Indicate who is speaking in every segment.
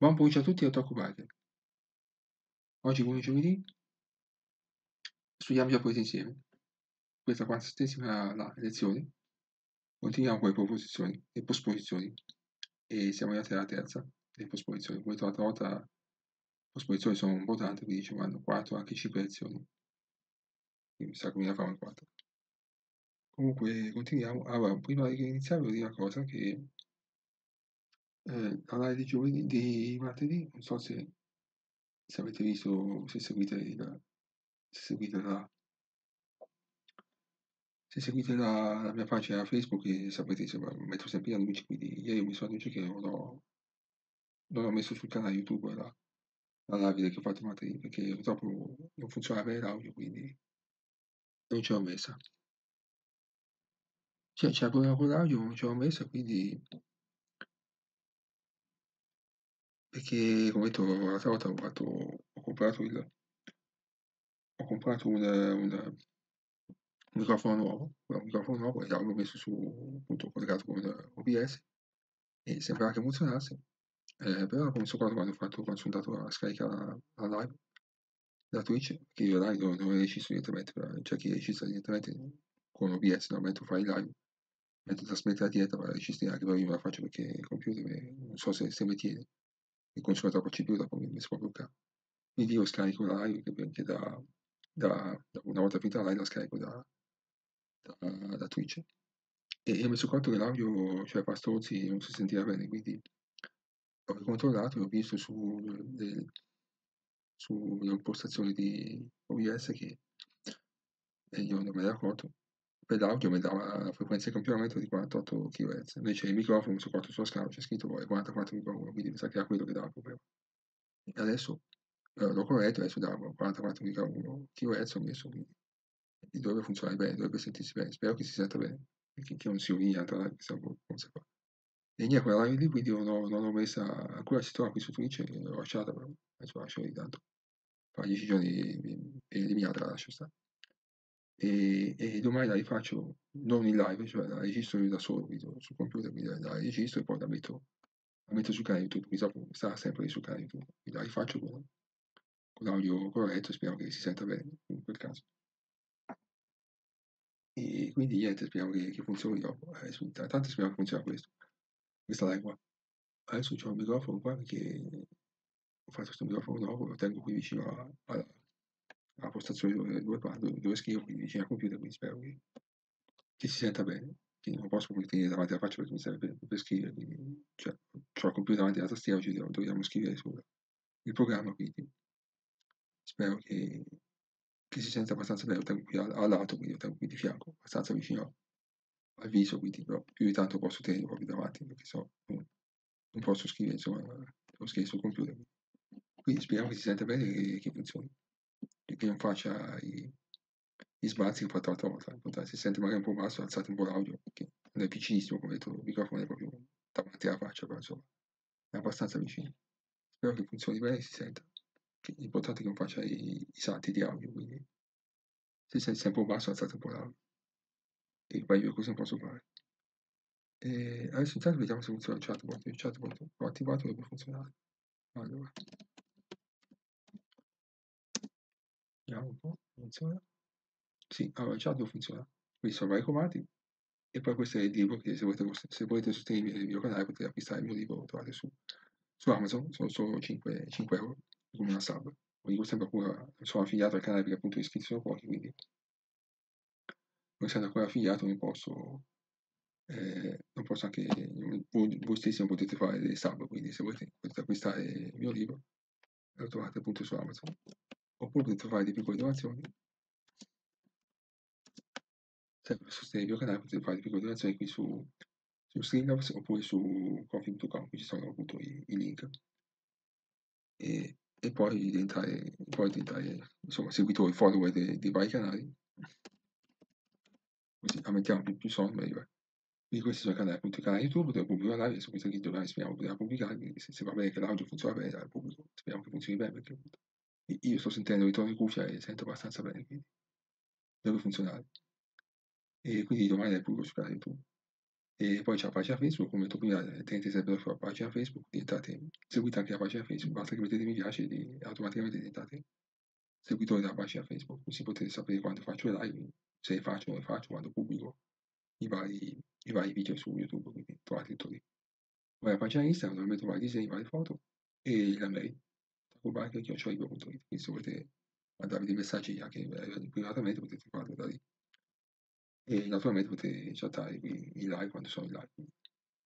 Speaker 1: Buon pomeriggio a tutti e Otaku Biker. Oggi, come giovedì, studiamo giapponese insieme. Questa quarantesima la lezione. Continuiamo con le proposizioni, le posposizioni. E siamo arrivati alla terza, le posposizioni. Come l'altra volta, le posposizioni sono un po' tante, quindi ci vanno 4, anche 5 lezioni. Quindi mi sa che mi la farò in 4. Comunque, continuiamo. Allora, prima di iniziare, voglio dire una cosa che eh, la live di giovedì, di martedì, non so se, se avete visto, se seguite, il, se seguite la, se seguite la, la mia pagina Facebook e sapete, insomma, metto sempre gli annunci, quindi ieri ho messo l'annuncio che non ho, non ho messo sul canale YouTube la, la live che ho fatto martedì, perché purtroppo non funziona bene l'audio, quindi non ce l'ho messa. Cioè, c'è il problema con l'audio, non ce l'ho messa, quindi perché come detto l'altra volta ho, fatto, ho comprato il ho comprato un, un, microfono nuovo un microfono nuovo e l'avevo messo su appunto collegato con OBS e sembrava che funzionasse eh, però come so quando ho fatto quando sono andato a scaricare la, live da Twitch che io live non, non registro direttamente cioè chi registra direttamente con OBS normalmente fai live mentre trasmette la diretta ma registrare anche però io la faccio perché il computer non so se, se mi tiene e consuma troppo CPU dopo mi, mi bloccare. Quindi io scarico la live che da, da, una volta finita la live la scarico da, da, da Twitch. E, ho messo conto che l'audio, cioè Pastozzi, non si sentiva bene, quindi ho controllato e ho visto su, le, sulle impostazioni di OBS che io non me ne ero accorto per l'audio mi dava la frequenza di campionamento di 48 kHz, invece il microfono su 4 sullo scalo c'è scritto 44 microfono, quindi mi sa che era quello che dava il problema. E adesso eh, l'ho corretto, adesso dava 44 kHz, ho messo, quindi dovrebbe funzionare bene, dovrebbe sentirsi bene, spero che si senta bene, che, che non si che sia come si fa. E niente, quella live lì quindi non, ho, non l'ho messa, ancora si trova qui su Twitch, l'ho lasciata, però adesso la lascio di tanto. Fra 10 giorni è eliminata, la lascio stare e, e domani la rifaccio non in live, cioè la registro io da solo video, sul computer, quindi la registro e poi la metto, la metto sul canale YouTube, quindi sarà sempre sul canale YouTube, quindi la rifaccio con, con l'audio corretto, speriamo che si senta bene in quel caso. E quindi niente, speriamo che, che funzioni dopo. Eh, tanto speriamo che funzioni questo, questa live qua. Adesso c'ho il microfono qua perché ho fatto questo microfono nuovo, lo tengo qui vicino alla, la postazione dove, dove, dove, dove scrivo, quindi vicino al computer, quindi spero che, che si senta bene. Quindi non posso tenere davanti alla faccia perché mi serve per, per scrivere, quindi cioè, ho il computer davanti alla tastiera, ci dobbiamo, dobbiamo scrivere sul programma, quindi spero che, che si senta abbastanza bene, tengo qui al, al lato, quindi lo tengo qui di fianco, abbastanza vicino al viso, quindi però più di tanto posso tenere proprio davanti, perché so, non, non posso scrivere, insomma, devo scrivere sul computer. Quindi speriamo che si senta bene e che, che che non faccia i, gli sbalzi che ho fatto l'altra volta. Se sente magari un po' basso, alzate un po' l'audio, perché non è vicinissimo, come detto, il microfono è proprio davanti alla faccia, però insomma, è abbastanza vicino. Spero che funzioni bene e si senta. L'importante è che non faccia i, i salti di audio, quindi se sente un po' basso, alzate un po' l'audio. E poi io non posso fare. E adesso intanto vediamo se funziona il chatbot. Il chatbot l'ho attivato e dovrebbe funzionare. Allora. Vediamo un po', funziona? Sì, allora il chat funziona. Qui sono vari comandi e poi questo è il libro che se volete, se volete sostenere il mio canale potete acquistare il mio libro, lo trovate su, su Amazon, sono solo 5, 5 euro come una sub. Lo dico sempre ancora, sono affiliato al canale perché appunto gli iscritti sono pochi, quindi non essendo ancora affiliato non posso, eh, non posso anche, voi, voi stessi non potete fare dei sub, quindi se volete potete acquistare il mio libro, lo trovate appunto su Amazon oppure potete fare delle piccole donazioni. Sempre per sostenere il mio canale potete fare delle piccole donazioni qui su, su Streamlabs oppure su coffee.com qui ci sono appunto i, i link. E, e, poi diventare, poi diventare insomma seguitori, follower dei, vari canali. Così aumentiamo più, più soldi meglio quindi questi sono i canali, appunto i canali YouTube dove pubblico la live, su questo domani speriamo di poter pubblicare, se, se va bene che l'audio funziona bene, la pubblico, speriamo che funzioni bene perché io sto sentendo il ritorno di cuffia e sento abbastanza bene, quindi deve funzionare. E quindi domani è pubblico su YouTube. E poi c'è la pagina Facebook, come detto prima, tenete sempre la pagina Facebook, diventate, seguite anche la pagina Facebook, basta che mettete mi piace e automaticamente diventate seguitori della pagina Facebook, così potete sapere quando faccio le live, se le faccio, le faccio, quando pubblico i vari, i vari video su YouTube, quindi trovate tutto lì. Poi la pagina Instagram dove metto vari disegni, varie foto e la mail, tacobarca.it, quindi se volete mandarvi dei messaggi anche privatamente potete farlo da lì e naturalmente potete chattare in live quando sono in live.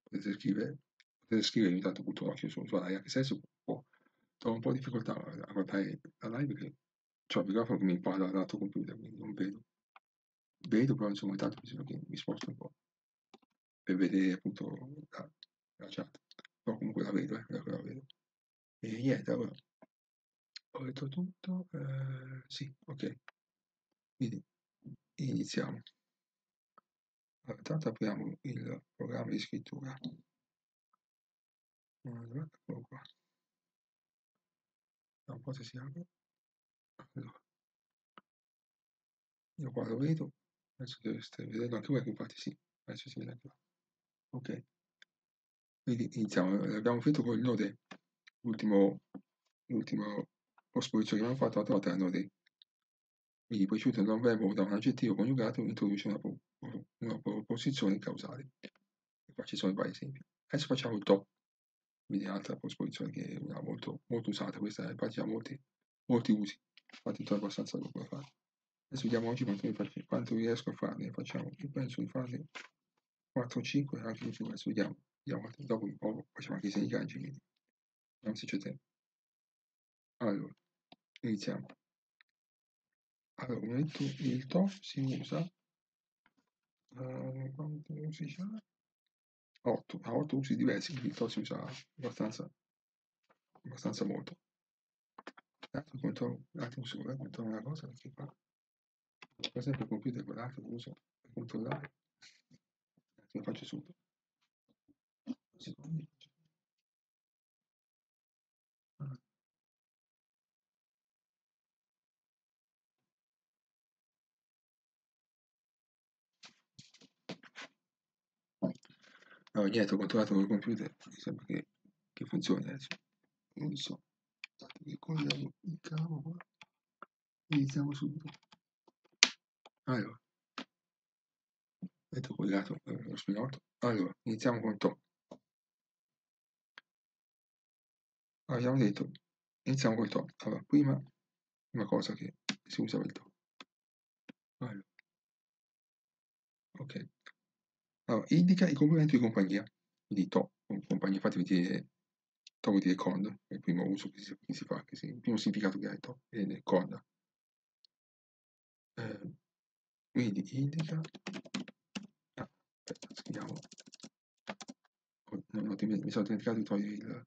Speaker 1: Potete scrivere, potete scrivere ogni tanto butto un occhio su, sulla live, anche se adesso ho, un po' di difficoltà a guardare la live perché ho il microfono che mi parla dall'altro computer, quindi non vedo. Vedo, però insomma intanto bisogna che mi sposto un po' per vedere appunto la, la chat. Però comunque la vedo, eh, la vedo. E niente, allora ho detto tutto, eh, sì, ok. Quindi iniziamo. Allora, intanto apriamo il programma di scrittura. Allora, eccolo qua. Da un po' se si apre. Allora. Io qua lo vedo, adesso dovreste vedere anche voi, infatti sì, adesso si vede anche qua. Ok. Quindi iniziamo, abbiamo finito con il node, l'ultimo, che abbiamo fatto, il node. Quindi chiude da un verbo da un aggettivo coniugato introduce una, una proposizione causale. E qua ci sono vari esempi. Adesso facciamo il to, quindi un'altra proposizione che è una molto, molto usata, questa infatti ha molti, molti usi, infatti è abbastanza lungo da fare. Adesso vediamo oggi quanto, faccio, quanto riesco a farne, facciamo, io penso di farne 4 o 5, anche di più, adesso vediamo, vediamo dopo un po' facciamo anche i segni canci, quindi vediamo se c'è tempo. Allora, iniziamo. Allora, come detto, il to si usa uh, quanto usi già? 8, ha 8 usi diversi, quindi il to si usa abbastanza, abbastanza molto. Un attimo solo, eh, controllo una cosa perché qua, per esempio il computer guardate lo uso per controllare, lo faccio subito. No, niente, ho controllato col computer, mi sembra che, che funzioni adesso. Non so. Aspettate che colleghiamo il cavo qua. Iniziamo subito. Allora. Metto collegato eh, lo spinotto. Allora, iniziamo con to. Abbiamo detto, iniziamo col to. Allora, prima, una cosa che si usa per il to. Allora. Ok. Allora, indica il complemento di compagnia, quindi to, compagnia, infatti vedete, to vuol dire con, è il primo uso che si, che si fa, che si, il primo significato che ha to, è con. Eh, quindi indica, ah, aspetta, scriviamo, oh, no, mi sono dimenticato di togliere il,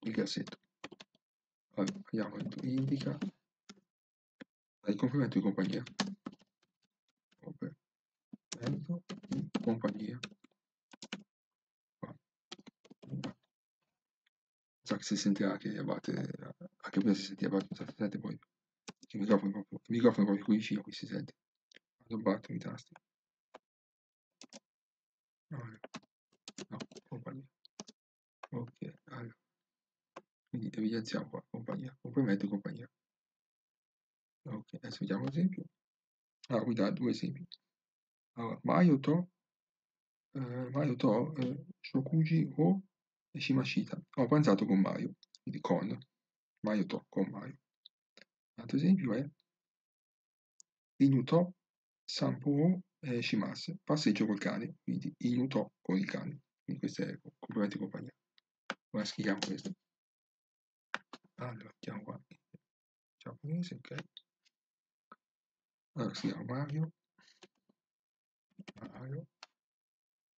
Speaker 1: il grassetto. Allora, andiamo, indica il complemento di compagnia. Complemento compagnia. Sa che si sentirà che a volte, anche prima si sentiva, a volte si sente poi il microfono, proprio, il microfono proprio qui vicino, qui si sente, quando batto i tasti. Allora, no, compagnia. Ok, allora. Quindi evidenziamo qua, compagnia, complemento compagnia. Ok, adesso vediamo l'esempio. Allora, qui da due esempi. Allora, Maio eh, Mario to eh, Shokuji o Shimashita. Ho pranzato con Mario, quindi con Mario to con Mario. Altro esempio è Inu to Sampo o eh, Shimasu. Passeggio col cane, quindi Inu to con il cane. Quindi questo è complemento compagnia. Ora scriviamo questo. Allora, mettiamo qua. Giapponese, ok. Allora scriviamo Mario. Mario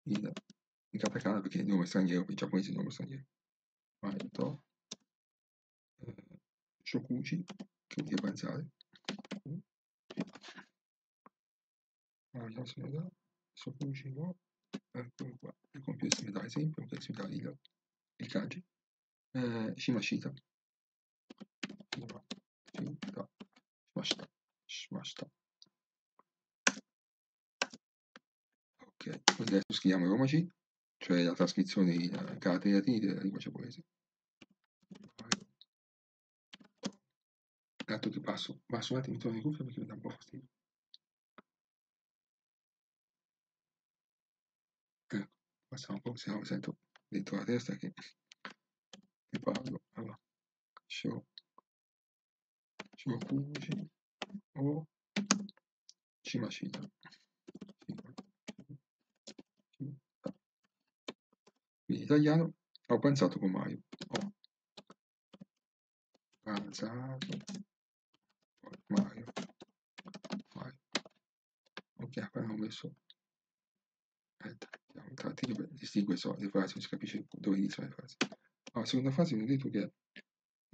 Speaker 1: in, in katakana perché il nome straniero, il giapponese è il nome straniero. Maito, eh, Shokuji, che vuol dire pranzare. Mario se ne dà, Shokuji no, eccolo qua, il computer se mi dà esempio, che si dà il, il kanji. Eh, Shimashita. Shimashita. Shimashita. Shimashita. Ok, quindi adesso scriviamo Roma C, cioè la trascrizione in caratteri latini della lingua giapponese. Gatto che passo, passo un attimo intorno di cuffia perché mi dà un po' fastidio. Ecco, passiamo un po', se no mi sento dentro la testa che, che parlo. Allora, show, show o Shimashita. Quindi italiano ho pensato con Mario. Ho pensato Mario. Mario. Ok, appena ho messo aspetta, un trattino per distinguere so, le frasi, non si capisce dove iniziano le frasi. Allora, seconda frase mi ho detto che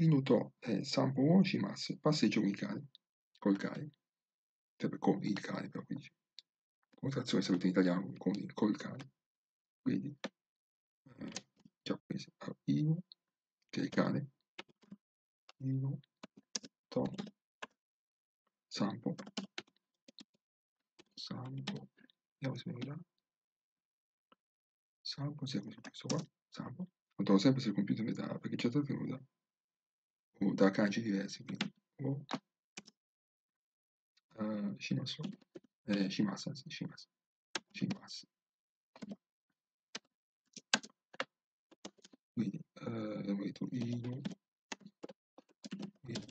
Speaker 1: Inuto è Sampo Shimasu, passeggio con il cane, col cane, cioè con il cane però quindi contrazione saluto in italiano con col cane. Quindi Inu, che è il cane, Inu, To, Sampo, Sampo, vediamo se mi dà. Sampo, se così questo qua, Sampo, controllo sempre se il computer mi dà, perché c'è tanto mi dà, o da kanji diversi, quindi, o, uh, Shimasu, eh, Shimasa, sì, Shimasa, Shimasa. Quindi, uh, abbiamo detto Inu, Inu,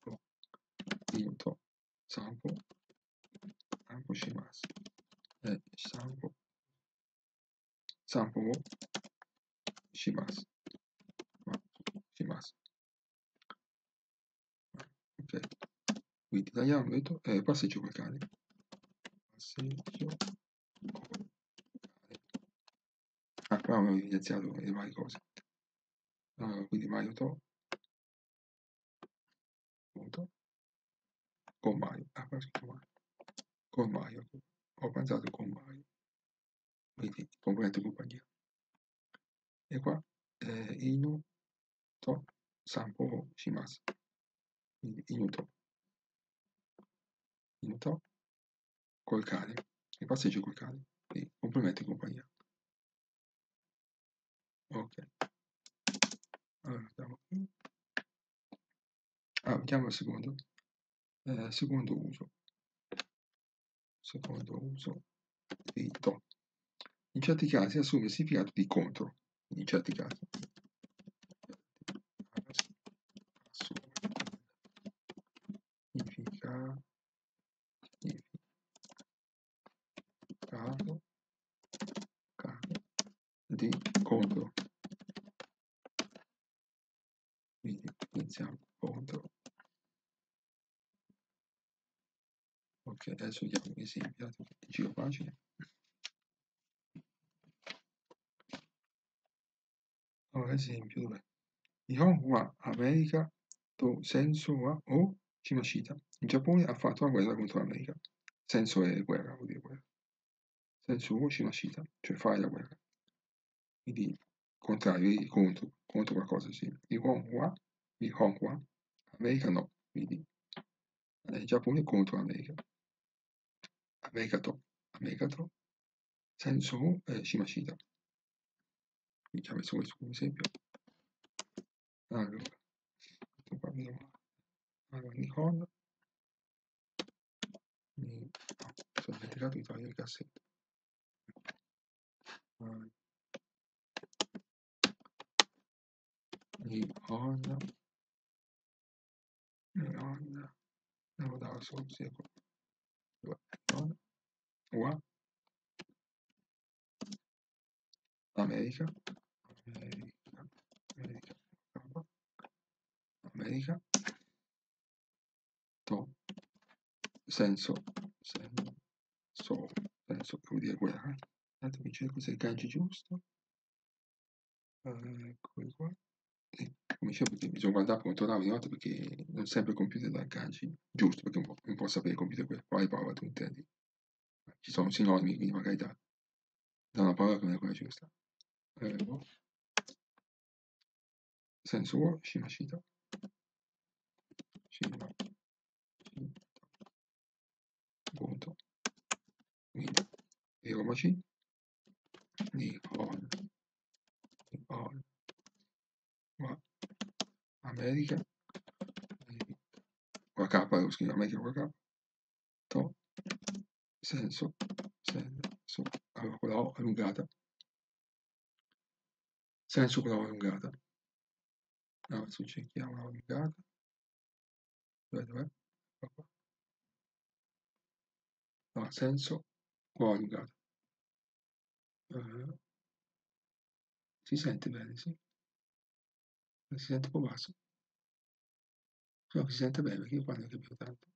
Speaker 1: To, Inu, To, Sampo, Sampo, Shimasa, eh, Sampo, Sampo, Shimasa, Shimasa. Ok, quindi tagliamo, detto, eh, passeggio col cane. Passeggio col cane. Ah, qua avevo evidenziato le varie cose. Uh, quindi Mario To, punto, con Mario, ah, Mario, con Mario, ho pensato con Mario, quindi componente compagnia. E qua eh, Inu To Sampo Shimasu, quindi Inu To, Inu To. Col cane, e passeggio col cane, quindi complemento compagnia. Ok. Allora, andiamo qui. Ah, vediamo il secondo. Eh, secondo uso. Secondo uso di to. In certi casi assume il significato di contro. In certi casi. Assume significato, significato di contro. Iniziamo contro. Ok, adesso vediamo un esempio, giro pagina. Allora, esempio, dov'è? Nihon wa America to senso wa o Shimashita. In Giappone ha fatto la guerra contro l'America. Senso è guerra, vuol dire guerra. Senso o Shimashita, cioè fare la guerra. Quindi contrario, contro, contro qualcosa, sì. Nihon wa, Nihon wa, America no. Quindi eh, Giappone contro l'America. America to, America to, senso o eh, Shimashita. Quindi ci ha messo questo come esempio. Allora, qua vediamo. Allora, Nikon. Mi... No, sono dimenticato di togliere il cassetto. Nikon. Nikon. Devo dare solo sì, Nikon. Wa. America. America. America. America. To. Senso. Senso. Senso che vuol dire guerra. Tanto mi cerco se il kanji giusto. Eccoli qua. Come dicevo, perché bisogna guardare per controllare ogni volta perché non sempre il computer kanji giusto, perché non può, non può sapere il computer quale parola tu intendi. Ci sono sinonimi, quindi magari da, da una parola che non è quella giusta. Eh, no. Senso wo shimashita. Shima. Punto. Quindi, Roma C di on, di on, qua, America, qua K, devo scrivere America qua K, to, senso, senso, allora con la O allungata, senso con la O allungata, allora cerchiamo la O allungata, dove dov'è? Qua, qua. No, senso O allungata. Uh, si sente bene, sì. Si sente basso. No, si sente bene perché io qua non capivo tanto.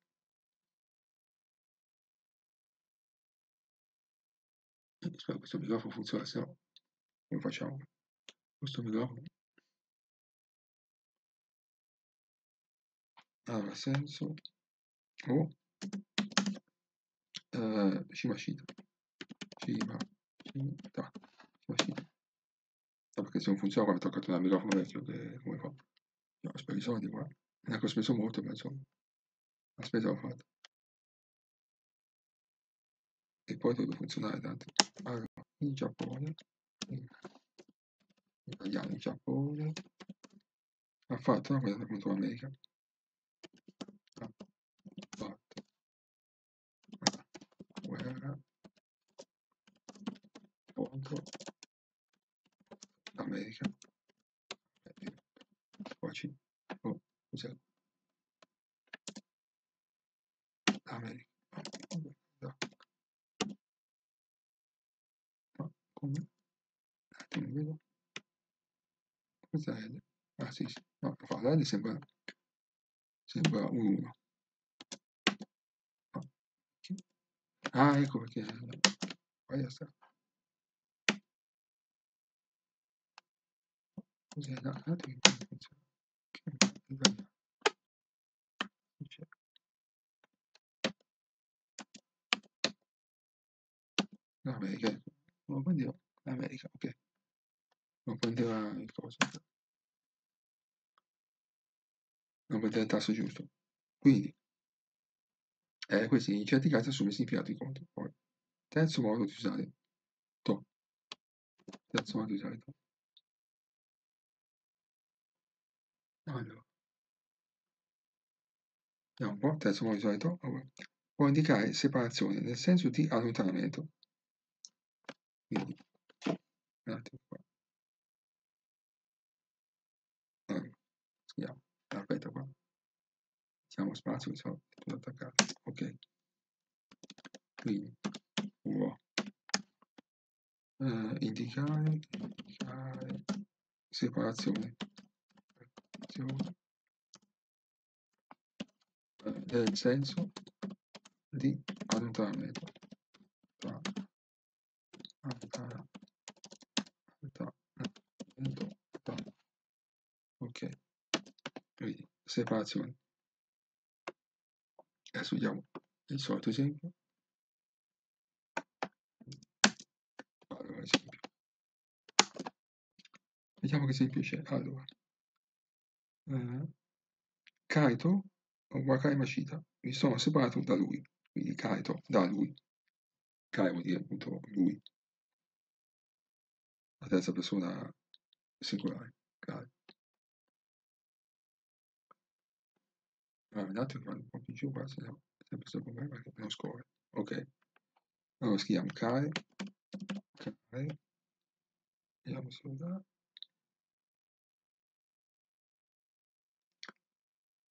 Speaker 1: Spero che questo microfono funzioni, se no come facciamo? Questo microfono. Allora, senso o eh, Shimashita. Shima, Shita, Shimashita. No, perché se non funziona mi tocca tornare il microfono vecchio che come fa? No, spero i soldi qua. Ne ho speso molto, ma insomma, la spesa l'ho fatta. E poi dovrebbe funzionare tanto. Allora, in Giappone, in italiano in Giappone, ha fatto una guerra contro l'America. Ha fatto una guerra contro l'America. Qua ci... Oh, cos'è? L'America. No, no, come? Attimo, vedo. Cos'è L? Ah sì, sì. No, fa, la L sembra, sembra un 1. No. Ah, ecco perché. Poi sta. Un attimo che. Non c'è. L'America, non prendeva l'America, ok. Non prendeva il coso. Non prendeva il tasso giusto. Quindi, eh, questi in certi casi assume significato di conto. Poi, terzo modo di usare to. Terzo modo di usare to. Vediamo un po', terzo modo di usare to. Allora, può indicare separazione nel senso di allontanamento. Quindi, un attimo qua. Allora, scriviamo, aspetta qua. Mettiamo spazio, sono tutto attaccato. Ok. Quindi, può eh, indicare, indicare separazione, separazione eh, nel senso di allontanamento tra allontanamento tra. Ok. Quindi separazione. Adesso vediamo il solito esempio. Allora esempio. Vediamo che esempio c'è. Allora eh, Kaito o Wakai Mashita. Mi sono separato da lui quindi Kaito da lui. Kai vuol dire appunto lui. La terza persona singolare Kai allora, un attimo un po' più giù qua se no è sempre sto con non scorre. Ok. Allora scriviamo Kai Kai vediamo se lo dà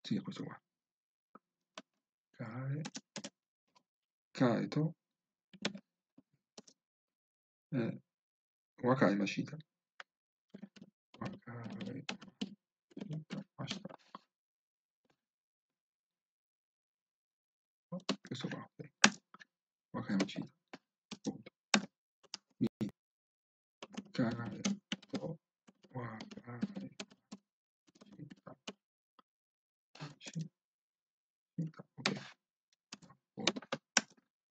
Speaker 1: sì è questo qua. Kai Kaito eh, Wakai Mashita Mashita questo qua Wakai Mashita punto. Quindi Kaito Wakai Mashita Mashita ok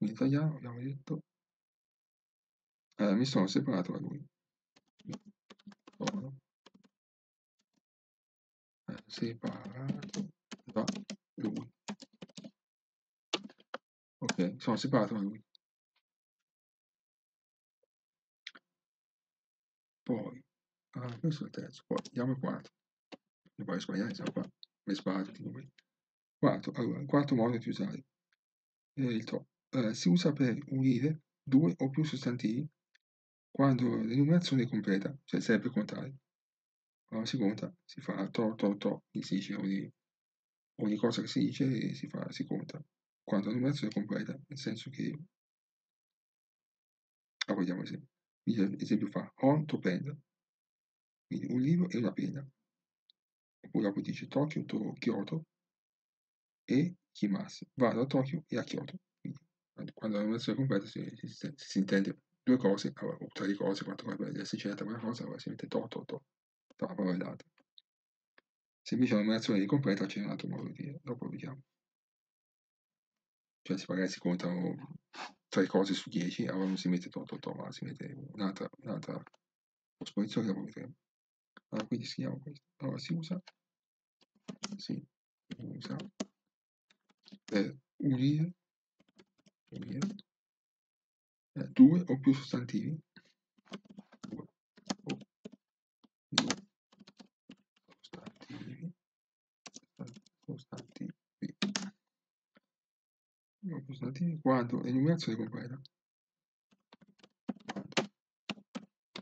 Speaker 1: in italiano abbiamo detto. Eh, mi sono separato da lui. Sono eh, separato da lui. Ok sono separato da lui. Poi ah, questo è il terzo, poi andiamo al quarto. Non voglio sbagliare, siamo qua, mi sbaglio. Quarto, allora, il quarto modo di usare eh, il to eh, si usa per unire due o più sostantivi quando l'enumerazione è completa, cioè serve contare. Allora si conta, si fa to, to, to, si dice ogni, ogni cosa che si dice si, fa, si conta. Quando l'enumerazione è completa, nel senso che... Ah, vediamo esempio. Esempio fa on to pen, quindi un libro e una penna. Oppure dopo dice Tokyo to Kyoto e Kimasu. Vado a Tokyo e a Kyoto. Quando la numerazione completa si, si, si, intende due cose, o tre cose, quattro cose, per essere certa una cosa, allora si mette to, to, to, to la parola data. Se invece la numerazione è incompleta c'è un altro modo di dire, dopo lo vediamo. Cioè magari si contano tre cose su dieci, allora non si mette to, to, to, ma si mette un'altra, un'altra esposizione, dopo vedremo. Allora, quindi scriviamo questo. Allora si usa, si usa per unire, due o più sostantivi, due o più sostantivi, sostantivi, due o più sostantivi quando l'enumerazione è completa.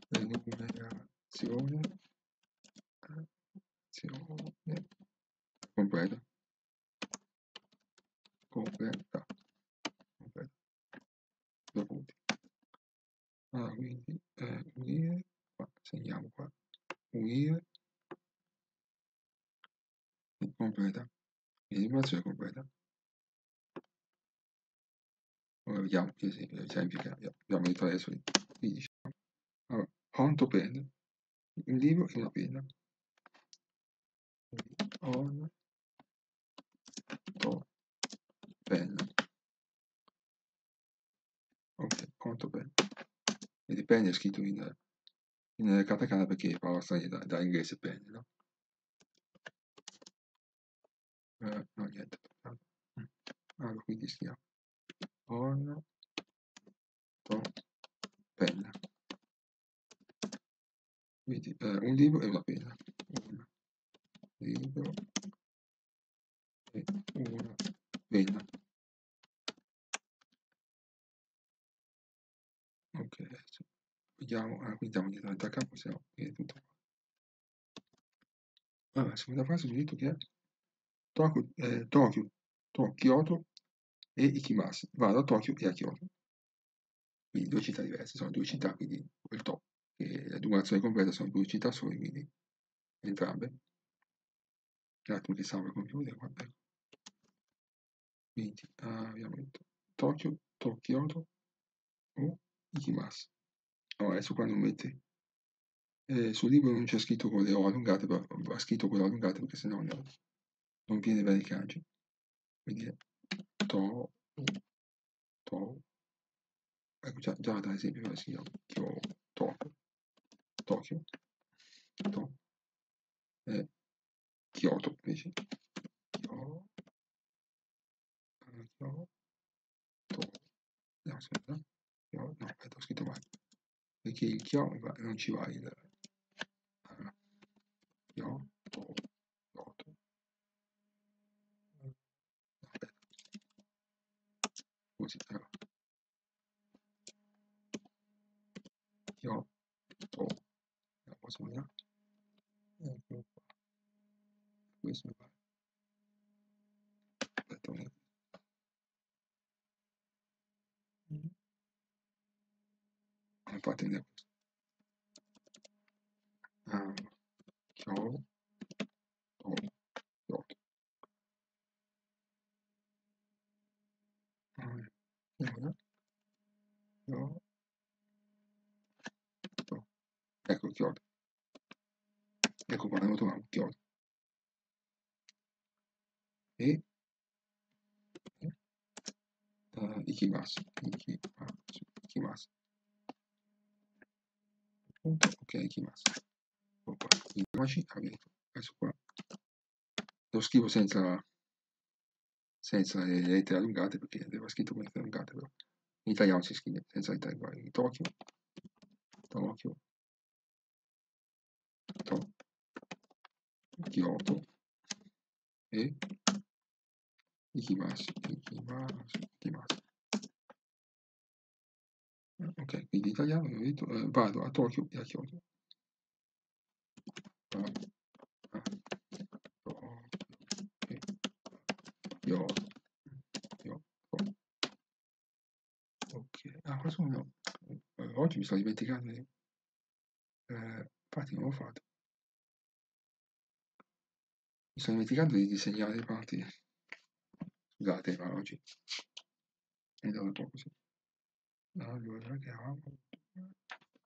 Speaker 1: L'enumerazione completa completa. Completa punti allora quindi eh, unire qua segniamo qua. Unire. Completa. L'animazione completa. Ora vediamo gli esempi che abbiamo detto adesso quindi diciamo allora, on to pen un libro e una penna. On to pen ok conto pen vedi pen è scritto in, in katakana perché è parola straniera da, da inglese pen no? Eh, no niente. Allora quindi scriviamo on to pen quindi eh, un libro e una penna. Un libro e una penna ok adesso vediamo ah, quindi andiamo direttamente a capo no è tutto allora, la seconda frase ho detto che è Tokyo, eh, Tokyo to, Kyoto e Ikimasu. Vado a Tokyo e a Kyoto. Quindi due città diverse sono due città quindi quel to e la numerazione completa sono due città sole quindi entrambe. Un attimo che salva il computer qua, ecco. quindi ah, abbiamo detto Tokyo, to, Kyoto Ikimasu allora, adesso qua non mette. Eh, sul libro non c'è scritto con le O allungate però va scritto con le O allungate perché sennò no, non viene bene il kanji quindi è to, to. Ecco già, già da esempio come si chiama Kyoto, Tokyo. To, eh, Kyoto invece. Kyoto Kyoto. No aspetta no aspetta ho scritto male perché il Kyoto non ci va il uh, Kyoto Kyoto aspetta. Così allora. Kyoto la possiamo vedere ecco qua. Questo qua aspetta un infatti Kyoto Kyoto ecco Kyoto ecco qua abbiamo trovato Kyoto e? Uh, Ikimasu Ikimasu Ikimasu ok Ikimasu ecco qua Ikimashi adesso qua. Lo scrivo senza senza le lettere allungate perché aveva scritto con le lettere allungate però. In italiano si scrive senza lettere uguali Tokyo. Tokyo. To, Kyoto. E? Ikimasu, ikimasu, ikimasu. Ok, quindi italiano, eh, vado a Tokyo e a Kyoto. Kyoto. Kyoto. Ok, ah, questo no. Eh, oggi mi sto dimenticando di... Eh, infatti non l'ho fatto. Mi sto dimenticando di disegnare le parti. Scusate, ma oggi è andato un po' così. Allora, avevamo?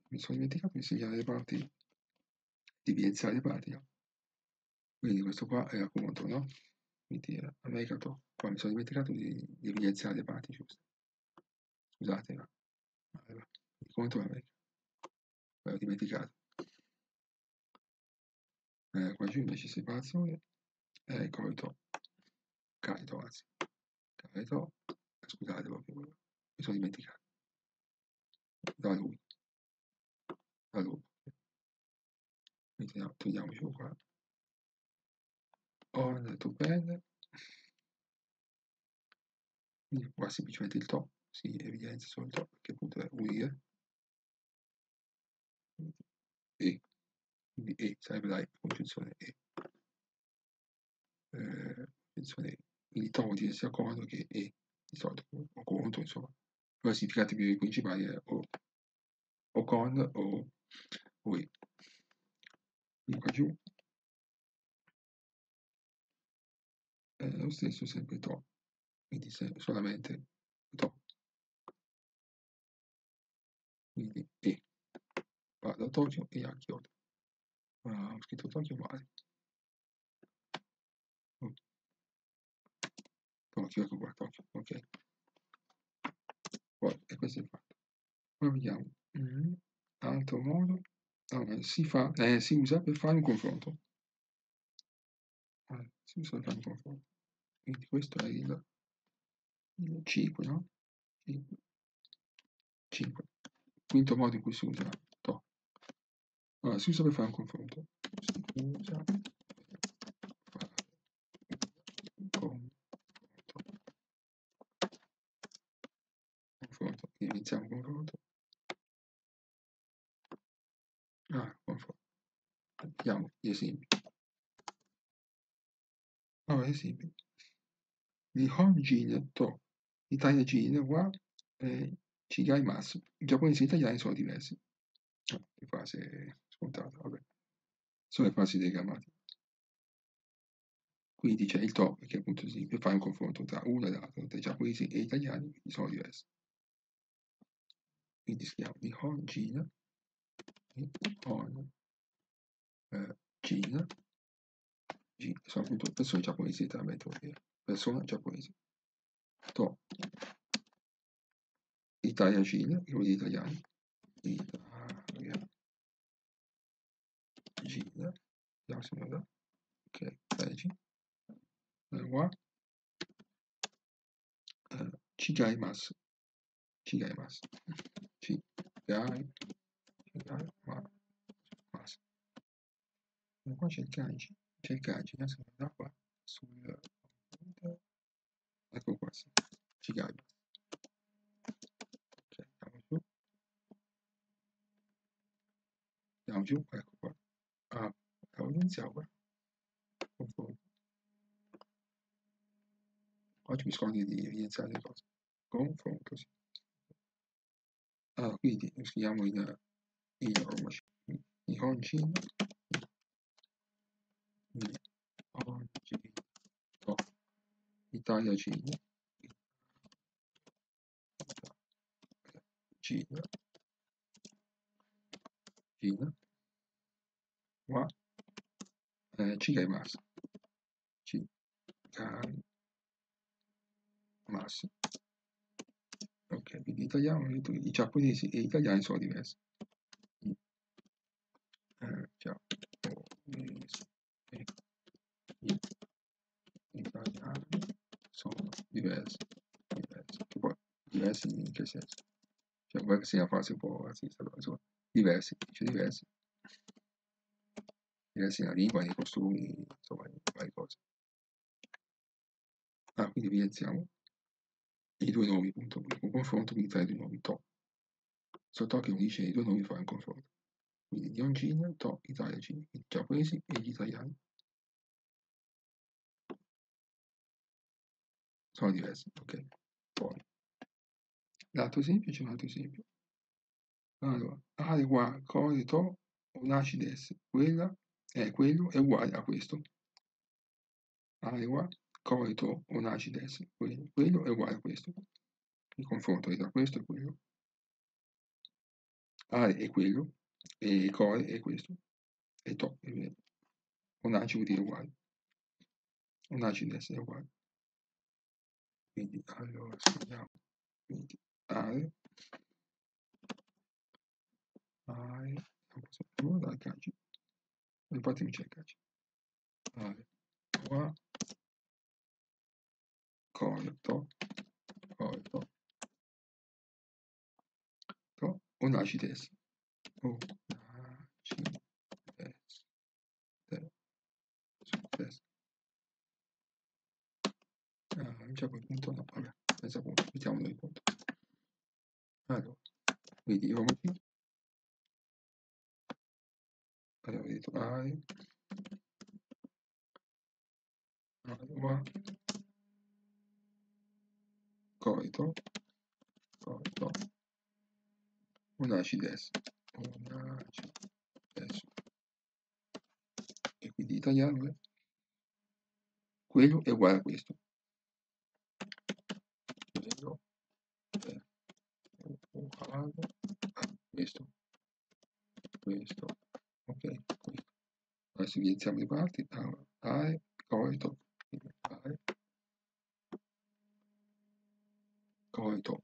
Speaker 1: Mi sono dimenticato di disegnare le parti, di evidenziare le parti, no? Quindi questo qua è appunto, no? Quindi era Americato. Qua mi sono dimenticato di, di evidenziare le parti giuste. Scusate, ma... Allora, conto America. L'ho dimenticato. Eh, qua giù invece separazione eh, Kaito. Kaito, anzi. Kaito. Scusate, proprio. Mi sono dimenticato. Da lui. Da lui. Quindi togliamo giù qua. On to pen. Quindi qua semplicemente il to si evidenzia solo il to perché appunto è UIR. E. Quindi E sarebbe la congiunzione E eh, attenzione, il tono di sia comodo che E, di solito, o contro, insomma. Però i significati più principali è o, o con o, o E. Qua giù è lo stesso sempre to, quindi solamente to. Quindi E. Vado a Tokyo e a Kyoto. Uh, ho scritto Tokyo male. Tokyo, ecco qua, Tokyo, ok. Poi, e questo è fatto. Poi vediamo. Mm. Altro modo. Allora, si, fa, eh, si usa per fare un confronto. Eh, si usa per fare un confronto. Quindi questo è il, il 5, no? 5. 5. Quinto modo in cui si usa. To. Allora, si usa per fare un confronto. Si usa iniziamo con confronto. Ah, confronto. Vediamo gli esempi. Allora, esempi. Nihon Jin to Italia Jin wa eh, Chigai Masu. Giapponesi e italiani sono diversi. No, che frase scontata, vabbè. Sono le frasi dei grammatici. Quindi c'è il to, perché appunto per fare un confronto tra uno e l'altro, tra i giapponesi e gli italiani, sono diversi quindi scriviamo Nihon Jin Nihon eh, Jin sono appunto persone giapponesi letteralmente vuol dire persona giapponese. To Italia Jin che vuol dire italiani. Italia Jin vediamo se mi da ok Jin wa eh, Chigaimasu Chigaimasu Chigai ma mas. E qua c'è il kanji, c'è il kanji, adesso da qua sul ecco qua sì. Chigai. Ok, andiamo giù. Andiamo giù, ecco qua. Ah, avevo iniziato qua. Confronto. Oggi mi scordo di evidenziare le cose. Confronto, sì. Allora, quindi scriviamo in romaci. Nihonjin Nihonjin to Italia Jin Jin Jin wa eh, Chigaimasu Chigaimasu Ok, quindi italiano, i giapponesi e gli italiani sono diversi. Eh, giapponesi e gli italiani sono diversi. diversi. Che poi, diversi in che senso? Cioè, che sia una frase un po' razzista, però insomma, diversi, dice diversi. diversi nella lingua, nei costumi, insomma, in varie cose. Ah, quindi evidenziamo i due nomi, appunto, un confronto quindi tra i due nomi, To. Sotto che unisce i due nomi fa un confronto. Quindi Yonjin, To, Italia, Jin, i giapponesi e gli italiani. Sono diversi, ok. Poi, l'altro esempio c'è un altro esempio. Allora, Ale wa kore to desu. Quella è quello è uguale a questo. Ale wa kore to unashi desu. Quello, quello è uguale a questo. Il confronto tra questo e quello. Ale è quello e core è questo. E to è vero. Unashi vuol dire uguale. Unashi desu è uguale. Quindi, allora, scriviamo. Quindi, ale ai, non dal kanji. Infatti mi c'è il kanji. Ale, wa, corto, corto, to, onashi desu. Onashi desu. Desu. Ah, c'è quel punto? No, vabbè, senza punto, mettiamo noi punto. Allora, quindi io qui abbiamo detto ai allora coito. Coito. Un acides. Un acides. E quindi italiano è quello è uguale a questo. Quello è uguale a questo. Questo. Ok adesso evidenziamo le parti. AE, coito. AE, coito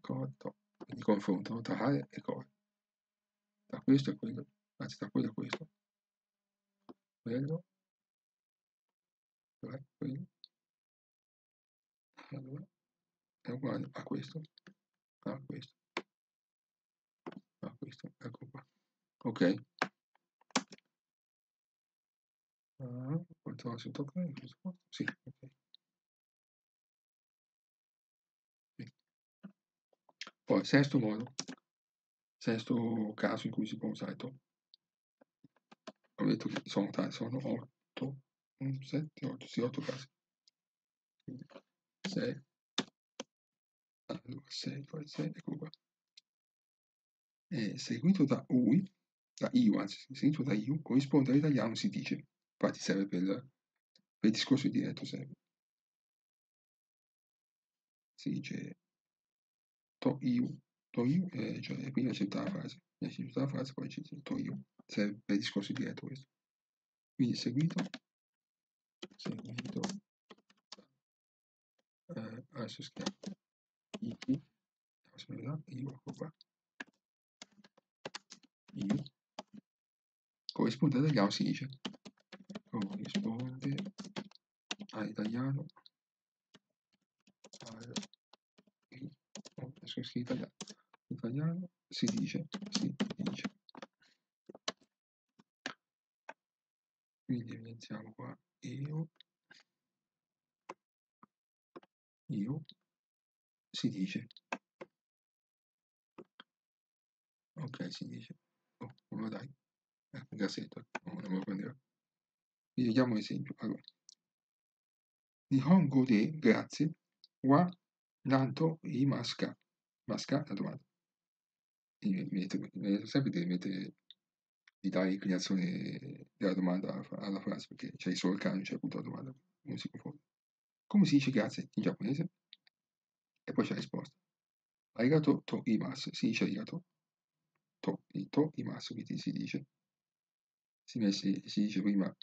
Speaker 1: coito quindi confrontano tra AE e COITO da questo e quello anzi da quello a questo. Quello cioè quello. Allora è uguale a questo a questo. A questo ecco qua. Ok. Ah, poi se tocca sì ok poi sesto modo sesto caso in cui si può usare to. Ho detto che sono sono 8 7 8 sì 8 casi. Quindi 6 allora 6 poi 6 ecco qua. È seguito da UI da IU, anzi, seguito da IU, corrisponde all'italiano si dice, infatti serve per, per il discorso diretto serve. Si dice to IU, to IU, eh, cioè c'è tutta la frase, prima c'è tutta la frase, poi to IU, serve per discorso diretto questo. Quindi seguito, seguito, eh, adesso scriviamo IU, aspetta, IU, ecco qua, IU, corrisponde all'italiano si dice. Corrisponde all'italiano al oh, italiano, italiano si dice si dice. Quindi evidenziamo qua. Io. Io. Si dice. Ok si dice. Oh, come dai. Ecco Gazzetto, non me lo prendeva. Vediamo un esempio. Allora. Nihongo de grazie. Wa nanto imaska. Maska la domanda. Mi metto, sempre devi mettere di dare inclinazione della domanda alla frase perché c'è solo il cane, c'è appunto la domanda, non si confonde. Come si dice grazie in giapponese? E poi c'è la risposta. Arigato to imasu, si dice arigato to, to imasu, quindi si dice si, si, si dice prima,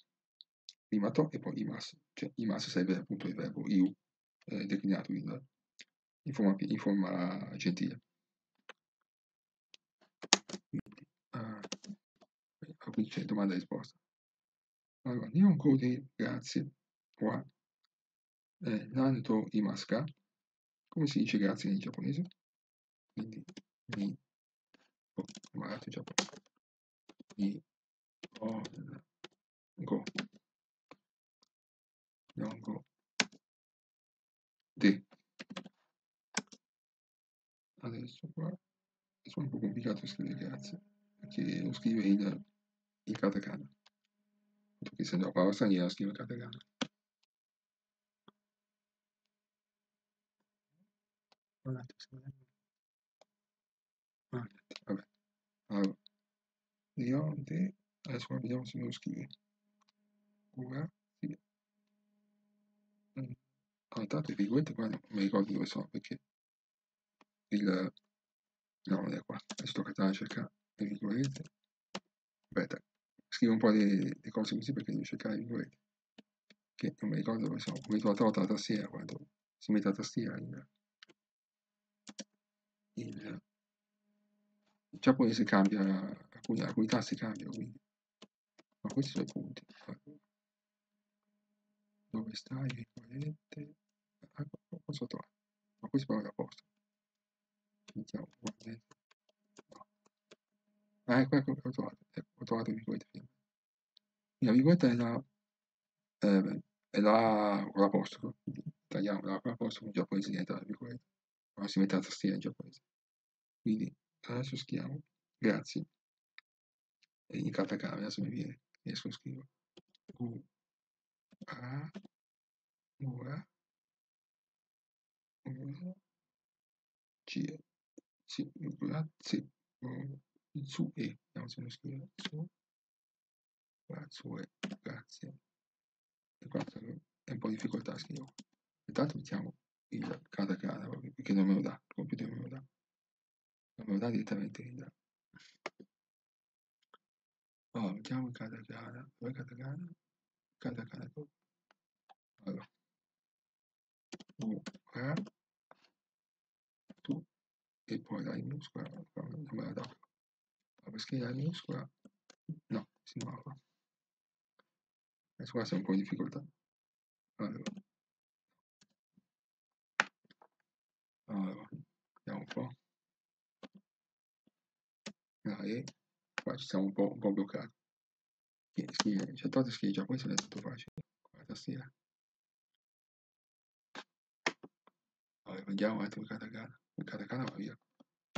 Speaker 1: prima to e poi imas, cioè imas sarebbe appunto il verbo iu eh, declinato in, in, forma, in forma gentile. Uh, qui c'è domanda e risposta. Allora, Nihongo de grazie wa eh, nanto imaska. Come si dice grazie in giapponese? Quindi, ni, oh, in giapponese. i on go non go de adesso qua è un po' complicato scrivere ragazzi perché lo scrive in, in katakana. Perché se no parola straniera scrive in katakana. Guardate, ah, vabbè. Allora, io, te, adesso vediamo se me lo scrive. Ora, sì. Intanto le virgolette qua non mi ricordo dove sono perché il... no, non è qua. Adesso tocca andare a cercare le virgolette. Aspetta, scrivo un po' di, cose così perché devo cercare le virgolette. Che non mi ricordo dove sono. Come ho trovato la tastiera quando si mette la tastiera in il, il giapponese cambia, alcuni, alcuni tasti cambiano, quindi. Ma questi sono i punti. Dove stai? Equivalente. Ah, cosa ho trovato? Ma questi vanno da posto. Mettiamo ugualmente. No. Ah, ecco, ecco, ho trovato. Ecco, ho trovato virgolette finale. La virgoletta è la, eh, è la con l'apostrofo, tagliamo l'apostrofo, in giapponese diventa la virgoletta quando si mette la tastiera in giapponese. Quindi adesso scriviamo grazie e in katakana adesso mi viene, riesco a scrivere U A U A U Sì, grazie su E vediamo se lo scrivo su grazie. Grazie e qua è un po' di difficoltà a scrivere intanto mettiamo il katakana perché non me lo dà, il computer non me lo dà, non me lo dà direttamente in Oh, mettiamo il katakana, dove è katakana? Katakana dove? Allora, U, A, e poi la minuscola, non me la dà. La minuscola, no, si muove. Adesso qua siamo un po' in difficoltà. Allora, Allora, vediamo un po'. Dai, qua ci siamo un po', un po bloccati. C'è tanto scrive già, questo è tutto facile. Con la tastiera. Allora, vediamo il katakana. Katakana via.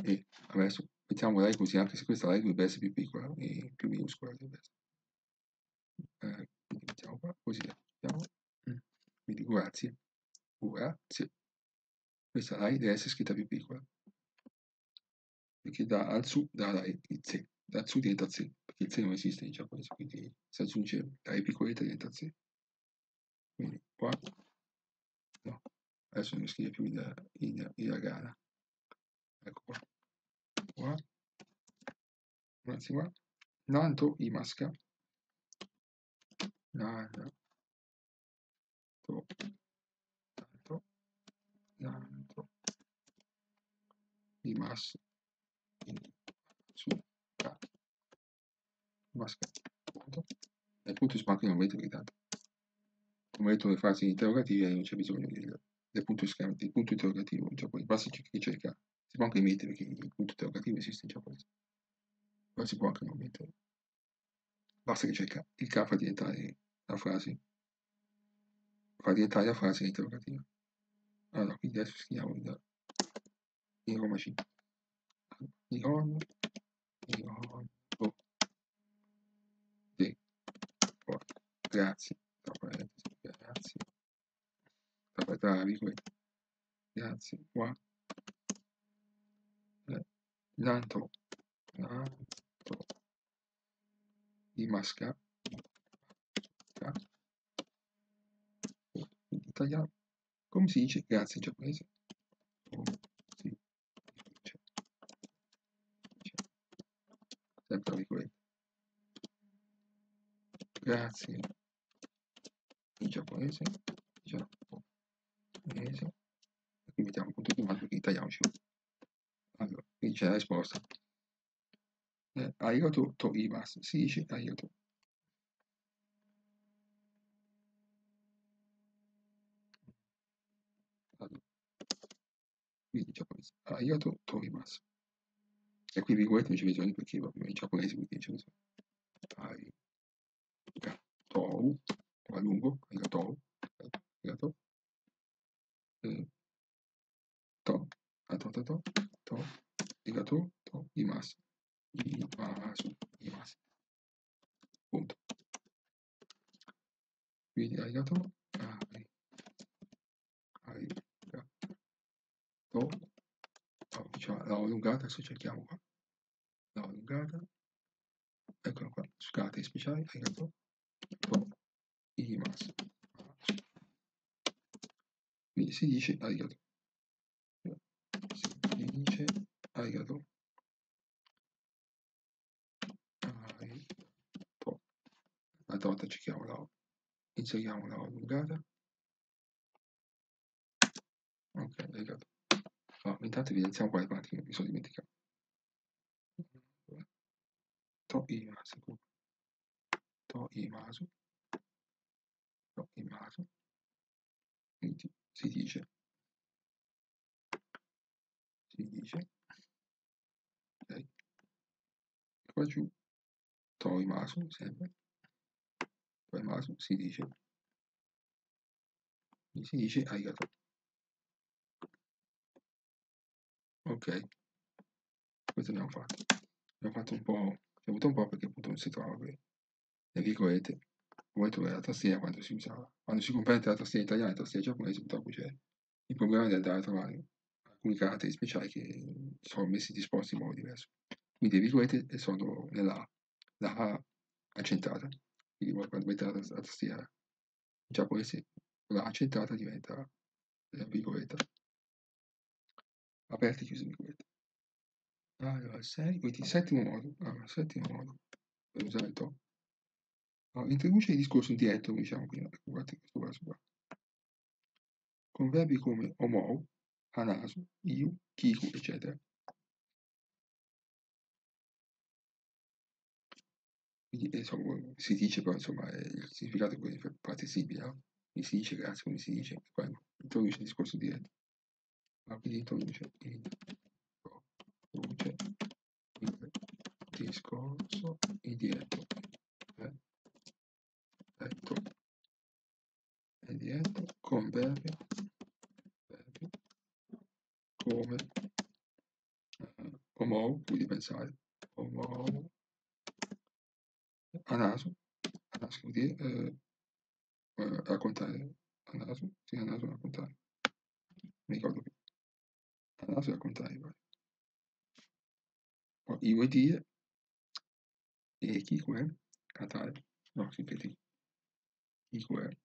Speaker 1: E adesso mettiamo lei così, anche se questa lei dovrebbe essere più piccola e più minuscola dovrebbe essere. Eh, mettiamo qua, così. Mettiamo. Mm. Quindi grazie. Grazie. Questa RAI deve essere scritta più piccola. Perché da Alzu da RAI il Z. Da Alzu diventa Z, perché il Z non esiste in giapponese, quindi si aggiunge RAI piccoletta diventa Z. Quindi qua, no, adesso non scrive più in, in hiragana. Ecco qua. Qua. Anzi qua. Nanto imaska. Nanto. Nanto. Di massa su K massa punto. E punto anche non mettere tanto. Come detto le frasi interrogative non c'è bisogno del, del, punto, del punto interrogativo. In giapponese basta cercare si può anche mettere perché il punto interrogativo esiste in giapponese. Però si può anche non mettere basta che cerca il K fa diventare la frase. Fa diventare la frase interrogativa allora quindi adesso scriviamo il, il Roma 5 Ion Ion oh. sì. oh. grazie. Tra parentesi grazie. Tra virgolette grazie. Qua l'antro l'antro di masca quindi italiano come si dice grazie in giapponese? Si dice? Sempre virgolette. Grazie in giapponese. Giapponese. E qui mettiamo un di mano perché in italiano ci Allora, qui c'è la risposta. Eh, arigato to imasu. Si dice arigato. quindi in giapponese arigato torimasu e qui virgolette non c'è bisogno perché in giapponese quindi c'è bisogno ai gatou, a lungo, ai gatou, gatou, eh, to, a to, to, to, to, i gatou, to, i mas, i masu, i mas, punto. Quindi ai, hai gatou, oh, diciamo, l'ho allungata, adesso cerchiamo qua, l'ho allungata, eccola qua, scusate, speciali, hai gatou, to, i mas, quindi si dice arigato. Si dice arigato. Arigato. L'altra volta cerchiamo la O. Inseriamo la O allungata. Ok, arigato. Allora, intanto evidenziamo quale parte mi sono dimenticato. To imasu. To imasu. To imasu. Quindi si dice si dice ok qua giù Toimasu sempre Toimasu si dice. Si dice arigato ok. Questo abbiamo fatto. Abbiamo fatto un po' avuto un po' perché appunto non si trova le virgolette come tu la tastiera quando si usava. Quando si comprende la tastiera italiana e la tastiera giapponese purtroppo c'è il problema di andare a trovare alcuni caratteri speciali che sono messi disposti in modo diverso. Quindi le virgolette sono nella la A accentata, quindi quando mettete la, tastiera in giapponese la A accentata diventa la virgoletta. Aperti e chiusi virgolette. Allora, 6, quindi settimo modo, allora, settimo modo per usare il to. Allora, introduce il discorso in diretto, diciamo prima, guardate questo qua, qua. Con verbi come omou, Hanasu, Iu, Kiku, eccetera. Quindi insomma, si dice però insomma il significato è partecipile, no? Mi si dice grazie, come si dice, poi introduce il discorso diretto. Ma quindi introduce, introduce il discorso indiretto. Eh? Diretto. E diretto con verbi come uh, omou, quindi pensare, omou, a naso, a naso vuol dire eh, eh, raccontare, a naso, sì, a naso raccontare, mi ricordo più, a naso raccontare, vai. O, i vuol dire, e chi è, cantare, no, si ripeti, chi è,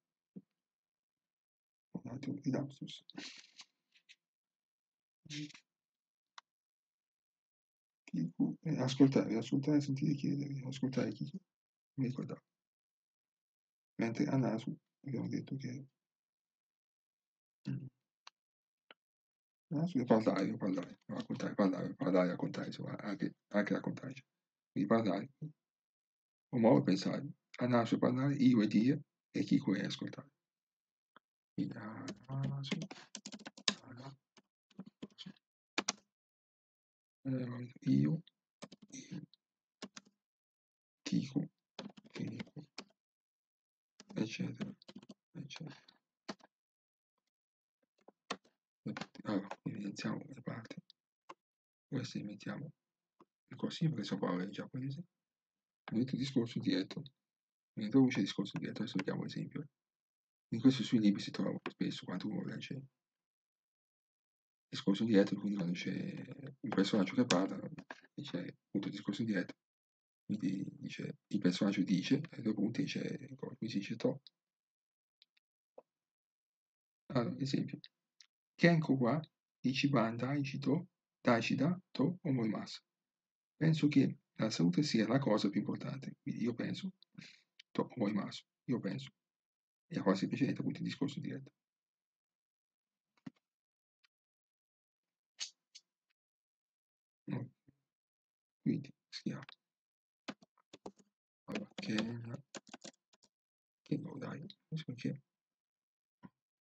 Speaker 1: un altro, i lapsus. Eh, ascoltare, ascoltare, sentire, chiedere, ascoltare Kiku, mi ricordavo. Mentre Anasu abbiamo detto che mm. Anasu è parlare, parlare, raccontare, parlare, parlare, raccontare, insomma, anche, anche raccontare. Cioè. Quindi parlare, Omoro è pensare, Anasu è parlare, io è dire e Kiku è ascoltare. Quindi Anasu, eh, io, io, Kiku, Kiku, eccetera, eccetera. Allora, evidenziamo le parti. Queste li mettiamo in perché sono parole in giapponese. Vedete il discorso dietro. Mi introduce il discorso dietro, adesso vediamo l'esempio. In questo sui libri si trova spesso quando uno legge discorso diretto, quindi quando c'è un personaggio che parla, dice appunto il discorso diretto, quindi dice, il personaggio dice, e due punti dice, qui si dice to. Allora, esempio, Kenko wa Ichiban Daichi to Daichi da to Omoimasu. Penso che la salute sia la cosa più importante, quindi io penso, to Omoimasu, io penso. E qua semplicemente appunto il discorso diretto. quindi scriviamo allora, Kenya Kenya dai perché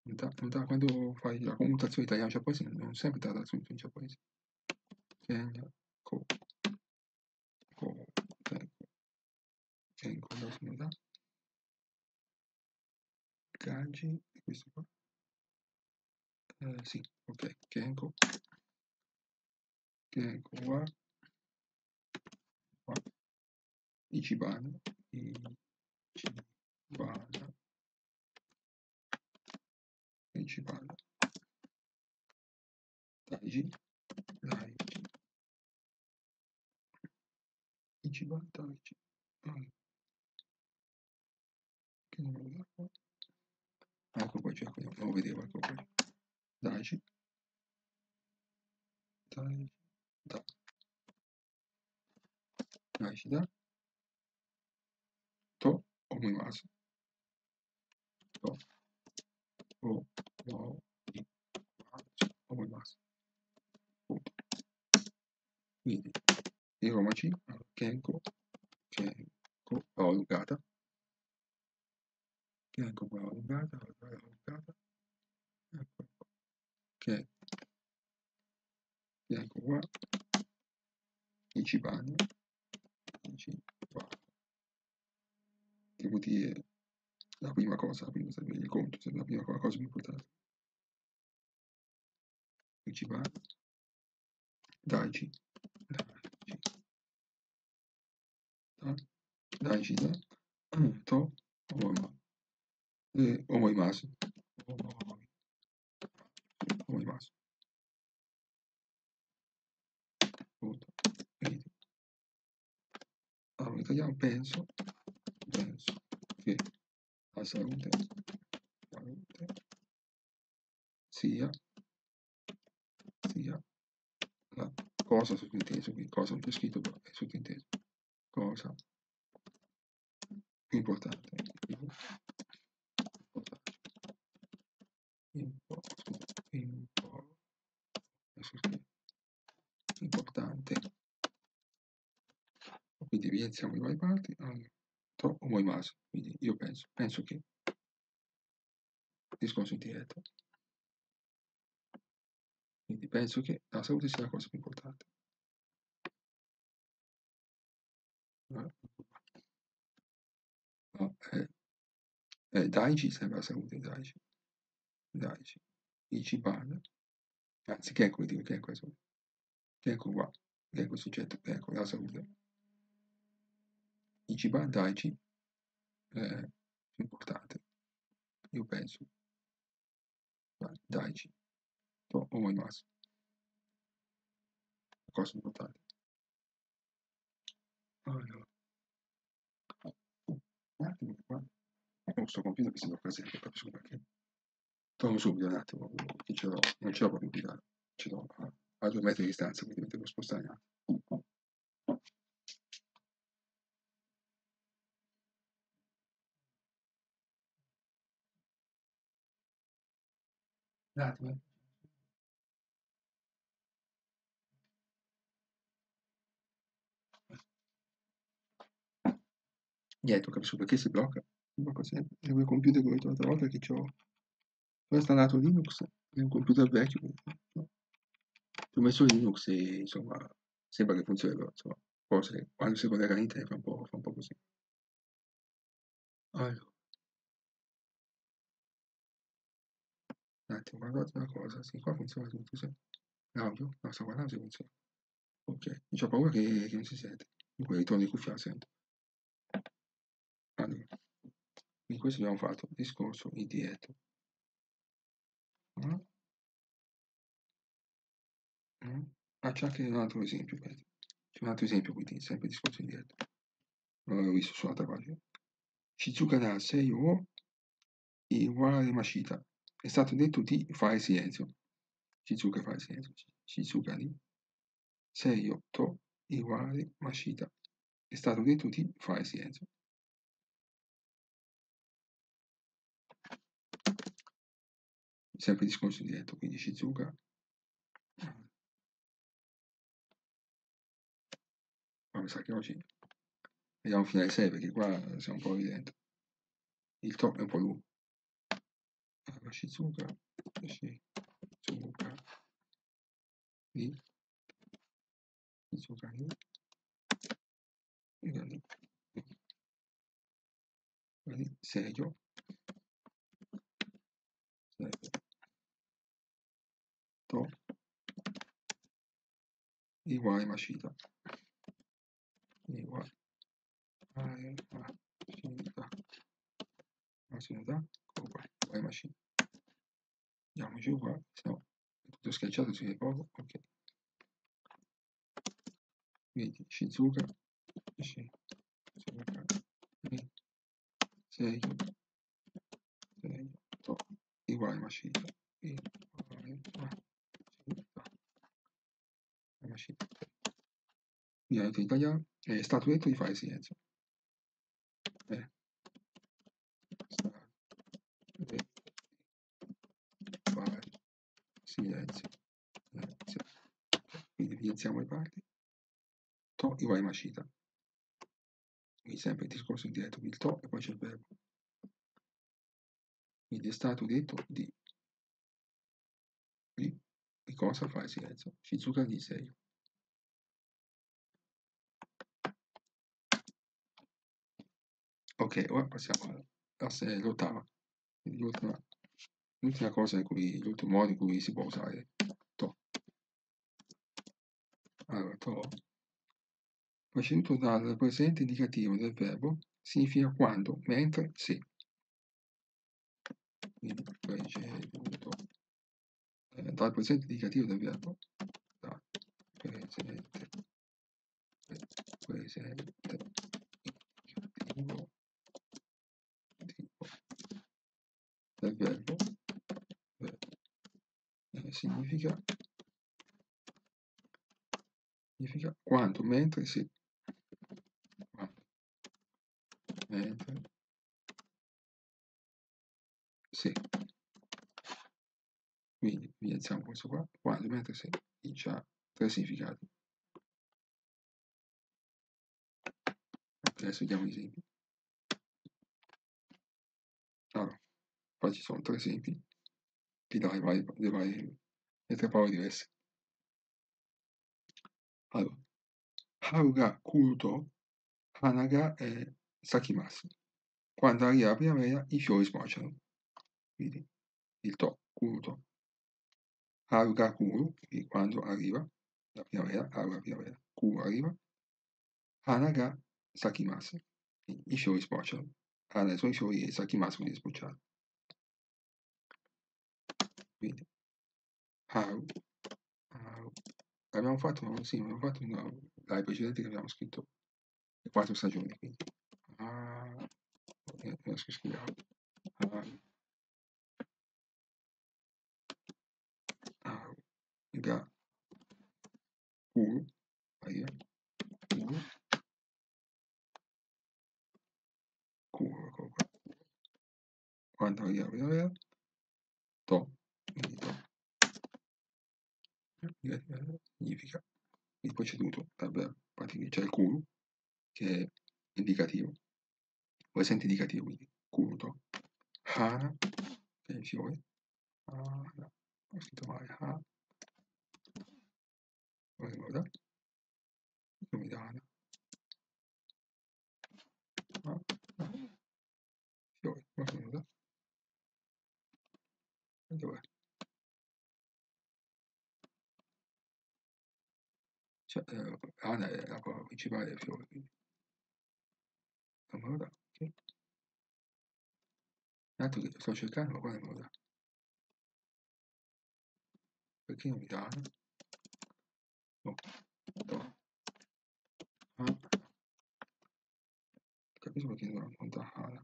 Speaker 1: da, da, quando fai la commutazione italiano-giapponese non sempre dà subito in giapponese Kenya ko ko tengo Kenko, cosa mi dà? Kanji, questo qua. Eh, sì, ok, Kenko. Kenko wa. wa. Ichiban. Ichiban. Ichiban. Daiji. Daiji. Ichiban Daiji. Ah. Che da qua? Ah, ecco qua c'è, non lo vedevo, ecco qua. Daiji. Daiji. Da. Daiji da. To omoimasu. To. O. No. I. Omoimasu. Punto. Quindi, il romaci, Kenko, Kenko, l'ho allungata. Kenko qua allungata, allungata. Ecco qua. Kenko qua. Ichiban. Ichiban. Dire la prima cosa, la prima, sempre il conto, sempre la prima cosa, più importante. Ichiban. Daiji. Daiji. Da. Daiji da. To. Omoma. Eh, omoimasu. Omoi. Omoimasu. Punto. Vedi. Allora, in italiano penso, penso che la salute, salute sia, sia. La cosa sottinteso, quindi cosa non c'è scritto, però è sottinteso, cosa più importante, più importante, impo, impo, importante, quindi evidenziamo i vari parti, allora, to omoimasu, quindi io penso, penso che discorso indiretto, quindi penso che la salute sia la cosa più importante. No, eh, eh, Daiji serve la salute, Daiji. Daiji. Ichiban. Anzi, Gekko, dico Gekko è salute. Gekko qua. Gekko il soggetto, Gekko la salute. Ichiban Daiji è più importante. Io penso. Daiji. To omoimasu. Cosa importante. Allora. Un attimo qua. Ho sto computer che blocca sempre, capisco perché. Torno subito un attimo, che ce l'ho, non ce l'ho proprio qui, ce l'ho a, due metri di distanza, quindi devo spostare un attimo. Un attimo. Niente, ho capito perché si blocca. Si blocca sempre. È quel computer che ho trovato l'altra volta che ho, ho installato Linux, è un computer vecchio. no. Ho messo Linux e insomma sembra che funzioni, però insomma, cose, quando si collega a internet fa fa un po' così. Allora. Un attimo, guardate una cosa, sì, qua funziona tutto, sì. L'audio? No, sto guardando se funziona. Ok, ho paura che, che non si sente. Comunque ritorno di cuffia la sento. Allora, quindi questo abbiamo fatto il discorso indietro. Mm? Mm? Ah, c'è anche un altro esempio, aspetta. C'è un altro esempio, quindi sempre il discorso indietro. Non l'avevo visto sull'altra pagina. Shizuka da Seiyo Iware Mashita. È stato detto di fare silenzio. Shizuka fare silenzio. Shizuka di Seiyo to Iware Mashita. È stato detto di fare silenzio. Sempre discorso diretto, quindi Shizuka. Ma mi sa che oggi vediamo fino alle 6 perché qua siamo un po' dentro. Il top è un po' lungo. Allora, Shizuka, Shizuka, di Shizuka di serio serio to. Iwai mashita iwai mashita mashita iwai mashita andiamo giù qua se no tutto schiacciato si vede poco ok quindi Shizuka Shizuka Seiyu Seiyu to Iwai Mashita Iwai Mashita Mashita quindi in italiano è stato detto di fare silenzio. È stato detto di fare silenzio. Silenzio. Quindi evidenziamo le parti. To Iwai Mashita quindi sempre il discorso in diretto il to e poi c'è il verbo. Quindi è stato detto di di, di cosa fare silenzio? Shizuka di Seiyu ok ora passiamo all'ottava l'ultima, l'ultima cosa in cui l'ultimo modo in cui si può usare to allora to preceduto dal presente indicativo del verbo significa quando, mentre, se. Quindi preceduto eh, dal presente indicativo del verbo, dal presente, presente indicativo del verbo eh, significa, significa quando, mentre, se. mentre se quindi evidenziamo questo qua. Quando mentre se ha tre significati adesso vediamo gli esempi. Allora qua ci sono tre esempi che dai vari, le varie le tre parole diverse allora Haruga Kuruto Hanaga e Sakimasu quando arriva la primavera i fiori sbocciano. Quindi il to, kuruto. Haruga kuru, quindi quando arriva la primavera, haru la primavera, kuru arriva. Hanaga sakimasu, i fiori sbocciano. Hana sono i fiori e sakimasu li sbocciano. Quindi haru, haru. Abbiamo fatto, sì, abbiamo fatto una, dai precedenti che abbiamo scritto le quattro stagioni, quindi. Ah, riesco a scrivere ah, ga kuru ahia kuru ecco qua la to quindi to significa il preceduto dal c'è il kuru che è indicativo. Presente indicativo quindi? Kuruto hana che è il fiore. Hana ho scritto male ha guarda? Come da hana. Ah, ah. fiore guarda? Dov'è cioè, eh, hana è la parola principale del fiore quindi non me lo dà sì. Tanto che sto cercando, ma qua non lo dà. Non mi dà? Ah. Capisco perché non dà Hana.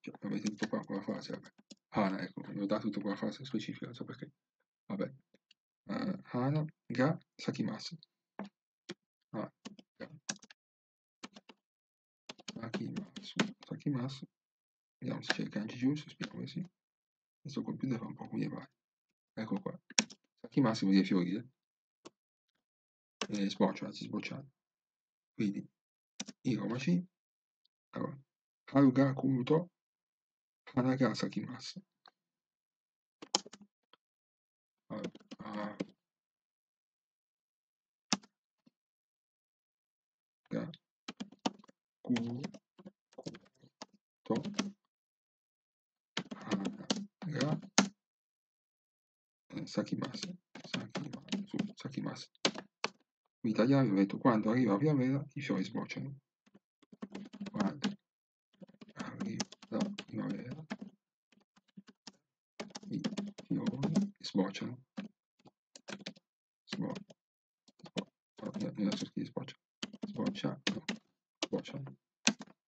Speaker 1: Cioè, avete tutto qua con la frase, vabbè. Hana, ecco, mi dato tutto con la frase specifica, non so perché. Vabbè. Uh, Hana ga sakimasu. Ah, ga. Sakimasu. Sakimasu. Vediamo se c'è il kanji giusto, speriamo che sì. Questo computer fa un po' come vai. Ecco qua. Sakimasu vuol dire fiorire. E sboccia, anzi sbocciare. Quindi, Hiromashi. Allora, Haruga Kuruto Hanaga Sakimasu. Allora, ga ku to hana ga sakimasu sakimasu in italiano ho detto quando arriva la primavera i fiori sbocciano. Quando arriva la primavera i fiori sbocciano sbocciano non so scrivere sboccia sboccia no. sbocciano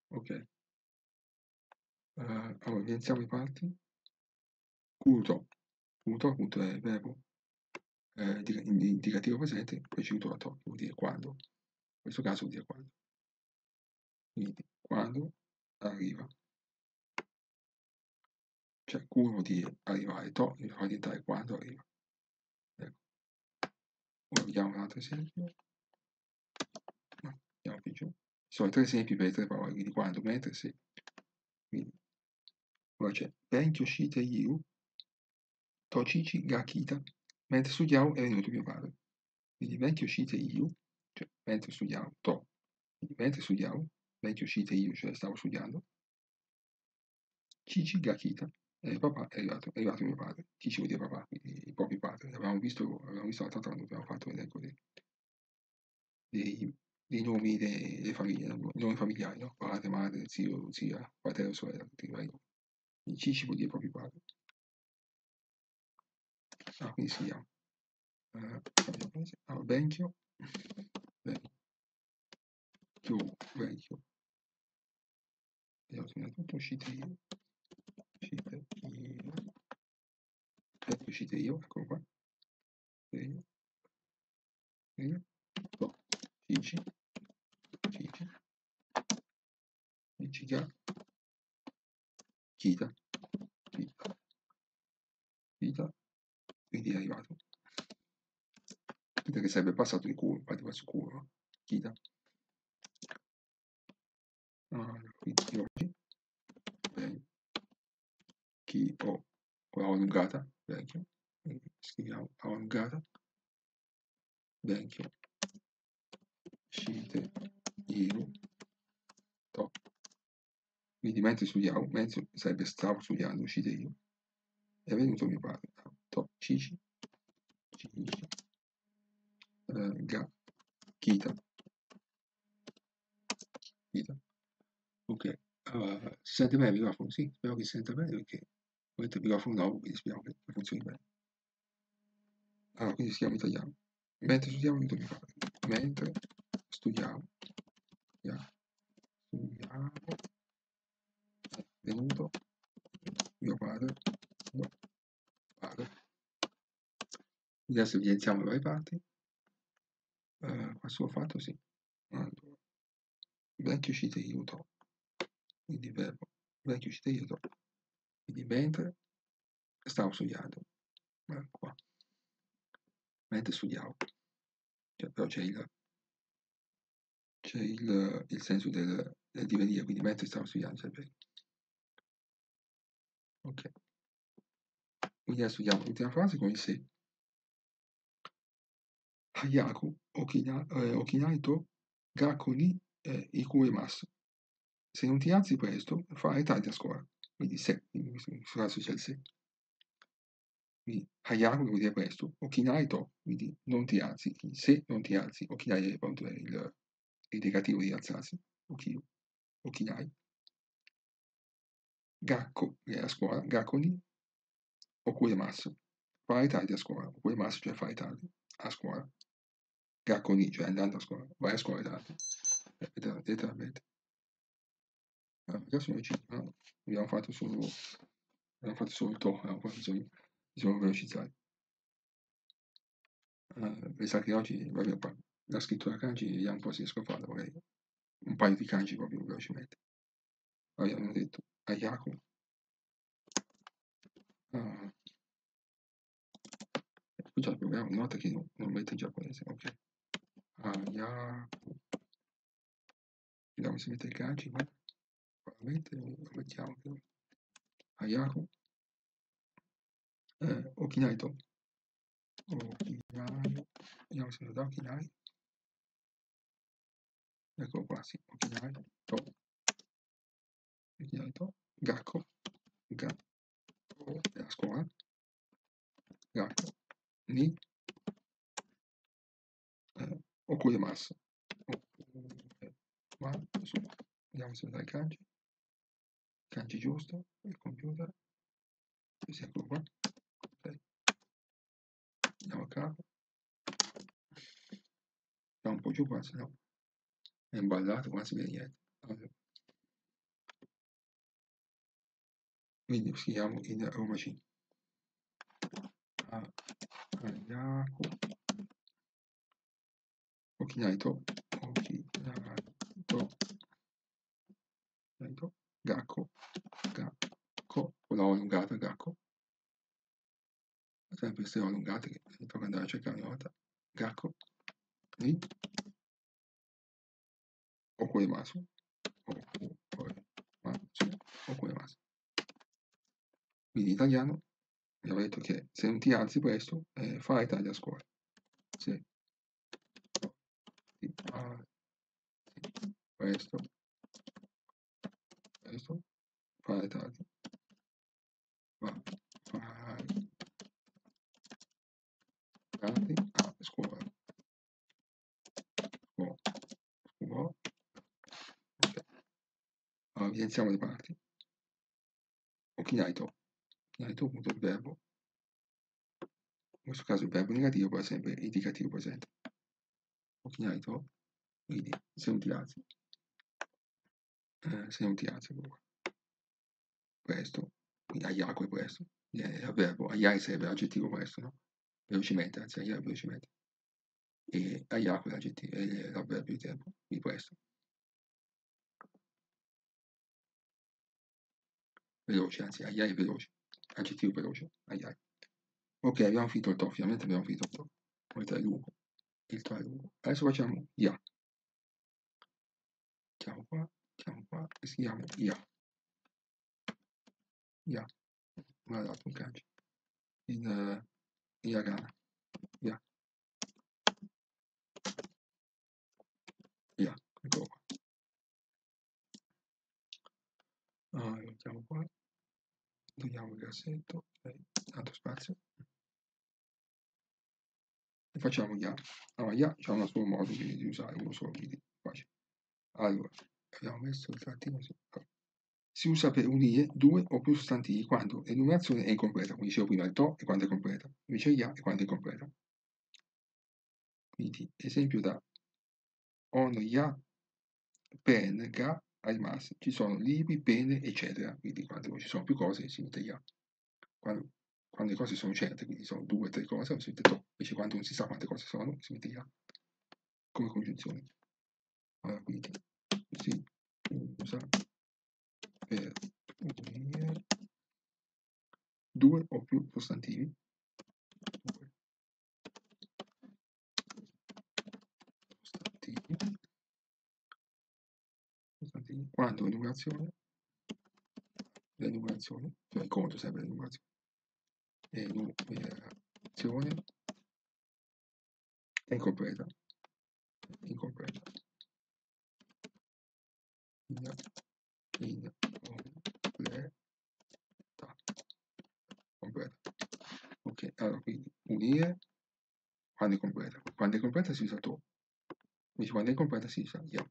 Speaker 1: ok. Uh, allora iniziamo i parti. Culto culto appunto è il verbo eh, indicativo presente poi ci to che vuol dire quando. In questo caso vuol dire quando. Quindi quando arriva. Cioè vuol dire arrivare to mi fa diventare quando arriva vediamo un altro esempio? No, andiamo più giù. Sono tre esempi per le tre parole quindi quando mentre se quindi ora c'è Benkyo Shite Yu Tochichi ga Kita mentre studiavo è venuto mio padre. Quindi mentre uscite io cioè mentre studiavo to. Quindi mentre studiavo mentre uscite io cioè stavo studiando Cici ga Kita e papà è arrivato, è arrivato mio padre. Cici vuol dire papà quindi il proprio padre. L'avevamo visto l'abbiamo visto l'altro anno abbiamo fatto l'elenco dei, dei, dei nomi delle famiglie i nomi familiari no? padre, madre, zio, zia, fratello, sorella tutti i vari nomi Cici vuol dire proprio padre. Ah, quindi scriviamo eh, allora, Benchio Benchio Benchio abbiamo segnato tutto uscite io uscite io ecco uscite io? Eccolo qua. Io io oh, Cici Cici già Kita Kita Kita quindi è arrivato. Kita che sarebbe passato di culo infatti va su culo Kita allora, quindi oggi? Bene. Allungata vecchio scriviamo allungata vecchio. Scite io to quindi mentre studiavo mentre sarebbe stavo studiando uscite io è venuto mio padre to cici. Cici. Eh, ga kita kita ok uh, si sente bene il microfono? sì spero che si senta bene perché ovviamente il microfono nuovo quindi speriamo che funzioni bene. Allora quindi scriviamo italiano. Mentre studiavo venuto mio padre mentre studiavo yeah, studiavo è venuto. Mio padre. Mio padre. Adesso evidenziamo le varie parti. Eh, questo l'ho fatto sì. Allora, vecchio uscite aiuto quindi verbo. Vecchio uscite aiuto quindi mentre stavo studiando eh, qua mentre studiavo cioè, però c'è il c'è il, il senso del, del divenire quindi mentre stavo studiando sempre ok quindi adesso vediamo l'ultima frase con il se Hayaku okina, eh, okinai to gakko ni eh, ikuemasu. Se non ti alzi presto, farai tardi a scuola. Quindi se, in questo caso c'è il se. Quindi Hayaku vuol dire presto, okinai to, quindi non ti alzi. Quindi se non ti alzi, okinai è appunto il, il negativo di alzarsi, okiyu, okinai. Gakko è a scuola, gakko ni okuemasu. Farai tardi a scuola, okuemasu cioè fai tardi a scuola. Gacconi, cioè andando a scuola, vai a scuola tardi, letteralmente. Adesso noi ci, abbiamo fatto solo, abbiamo fatto solo il to, no, qua bisogna, bisogna velocizzare. Uh, mi che oggi, vabbè, la scrittura kanji, vediamo un po' se riesco a farla, magari un paio di kanji proprio velocemente. Abbiamo detto Ayaku. Uh, già proviamo, nota che non, non mette in giapponese, ok. Ayaku. Vediamo se mette il kanji, ma probabilmente lo mettiamo. Però. Ayaku. Eh, Okinai to. Okinai. Vediamo se lo dà Okinai. eccolo qua, sì, occhiali, to, occhiali, to, gacco, gacco, della scuola, gacco, ni, eh, oppure massa, oppure massa, vediamo se dai kanji, kanji giusto, il computer, sì, eccolo qua, ok, andiamo a capo, va un po' giù qua, se no è imballato, qua si vede niente. Allora. Quindi scriviamo in Romaci. Ayaku. Okinaito. Okinaito. Okinaito. Gakko. Con la O allungata, Gakko. Sempre queste O allungate che tocca andare a cercare una volta. Gakko. Ni. Okoemasu. Okoemasu. Okoemasu. Quindi in italiano abbiamo detto che se non ti alzi presto, eh, fai tardi a scuola. Se ti alzi presto, presto, fai tardi. Tardi a scuola. Scuola. Scuola. Evidenziamo le parti. Okinaito Negativo punto il verbo. In questo caso il verbo negativo può essere sempre indicativo presente. Okinaito, quindi se non ti alzi, eh, se non ti alzi, presto, quindi ayaku è presto, il verbo ayai sarebbe l'aggettivo presto, no? Velocemente, anzi ayai velocemente. E ayaku è l'aggettivo, è l'avverbio di tempo, quindi presto. Veloce, anzi ayai è veloce aggettivo veloce, ai ai. Ok, abbiamo finito il to, finalmente abbiamo finito il to. Il to è lungo, il to è lungo. Adesso facciamo ya. Mettiamo qua, mettiamo qua e scriviamo ya. Ya. Non ha dato un kanji. In uh, hiragana. Ya. Ya, eccolo qua. Allora, mettiamo qua togliamo il grassetto, tanto spazio, e facciamo ya. Allora, ya c'è un solo modo di, di, usare, uno solo, quindi facile. Allora, abbiamo messo il trattino, sì. allora. Si usa per unire due o più sostantivi quando l'enumerazione è incompleta, quindi dicevo prima il to e quando è completa, invece ya e quando è incompleta. Quindi, esempio da on ya pen ga al massimo ci sono libri, penne, eccetera. Quindi quando ci sono più cose si mette ya. Quando, quando le cose sono certe, quindi sono due o tre cose, si mette to. Invece quando non si sa quante cose sono, si mette ya. Come congiunzione. Allora, quindi si usa per unire due o più sostantivi. Due. Sostantivi quando? L'enumerazione, l'enumerazione, cioè il conto serve l'enumerazione, enumerazione? È incompleta, incompleta, in, incompleta, completa. Ok, allora quindi unire. Quando è completa, quando è completa si usa to, invece quando è incompleta si usa yeah.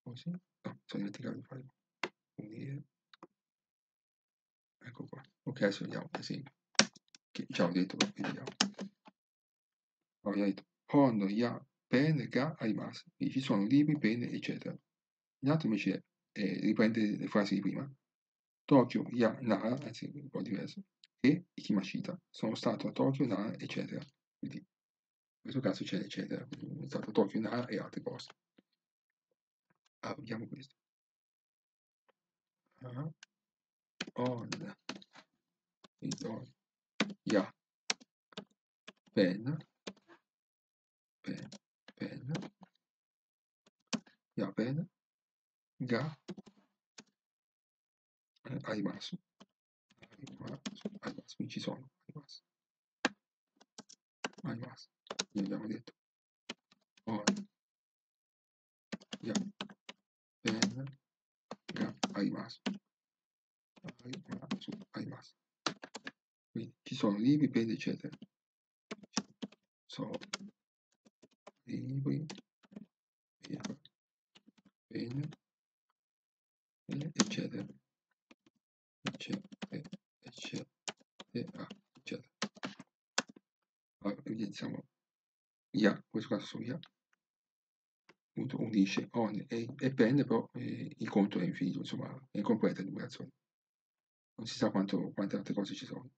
Speaker 1: così no, sono dimenticato di fare unire. Ecco qua. Ok adesso vediamo l'esempio che già ho detto vediamo. Ho detto Hondo, Ya, Pen, Ga, Aimas quindi ci sono libri, penne eccetera. L'altro invece eh, riprende le frasi di prima Tokyo, Ya, Nara anzi un po' diverso e Ikimashita sono stato a Tokyo, Nara eccetera. Quindi in questo caso c'è eccetera. È stato a Tokyo, Nara e altri posti. Ah, vediamo questo. Ah, on on ya. Pen. Pen pen ya pen ga. Eh, arimasu arimasu arimasu qui ci sono. Arimasu arimasu Quindi abbiamo detto. On, ya, pen, ga, aimasu, aimasu, aimasu. Quindi ci sono libri, pen, eccetera. So, libri, pen, eccetera, eccetera, eccetera, eccetera. Allora, evidenziamo IA, questo caso IA, appunto unisce on e, e pen, però eh, il conto è infinito, insomma, è incompleta la numerazione. Non si sa quanto, quante altre cose ci sono.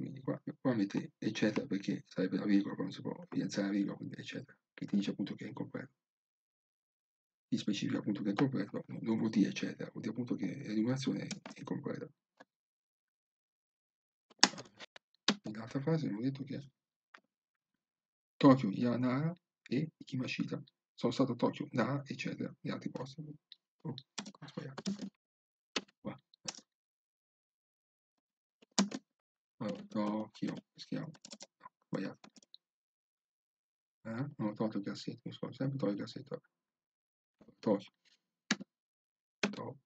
Speaker 1: Quindi qua, qua mette eccetera perché sarebbe la virgola, non si può evidenziare la virgola, quindi eccetera, che ti dice appunto che è incompleto. Ti specifica appunto che è incompleto, non vuol dire eccetera, vuol dire appunto che la numerazione è incompleta. Nell'altra frase abbiamo detto che Tokyo, Yanara e Ikimashita. Sono stato a Tokyo, Nara, eccetera, gli altri posti. Oh, ho sbagliato. Qua. Allora, Tokyo, schiamo. No, sbagliato. Eh? Non ho tolto il cassetto, mi scordo sempre tolto il cassetto. Tokyo. To.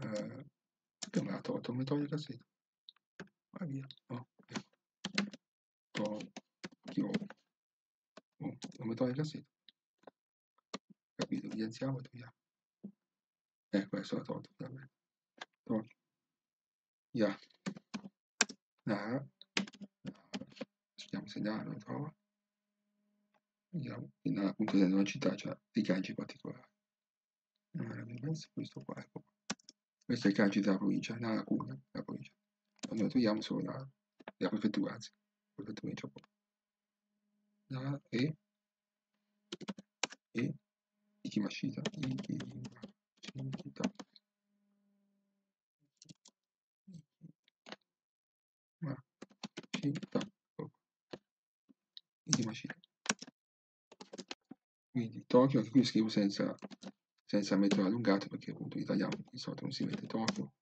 Speaker 1: Eh, perché me l'ha tolto? Mi toglie il cassetto. Va via. No, ecco. Tokyo. Oh, non mi toglie il cassetto. Capito? Evidenziamo e togliamo. Ecco, adesso l'ha tolto finalmente. Tokyo. Ya. Nara. Nara. Si chiama segnale, lo trova. Vediamo. Nara appunto è una città, c'ha dei kanji particolari. Eh, questo qua, ecco. Questo è il kanji della provincia, Nara Kuna, la provincia. Noi troviamo solo la, la prefettura, anzi, la prefettura in Giappone. Nara e e Ikimashita. Ikimashita. Ikimashita. Quindi Tokyo, anche qui scrivo senza, senza mettere allungato perché appunto in italiano di solito non si mette Tokyo,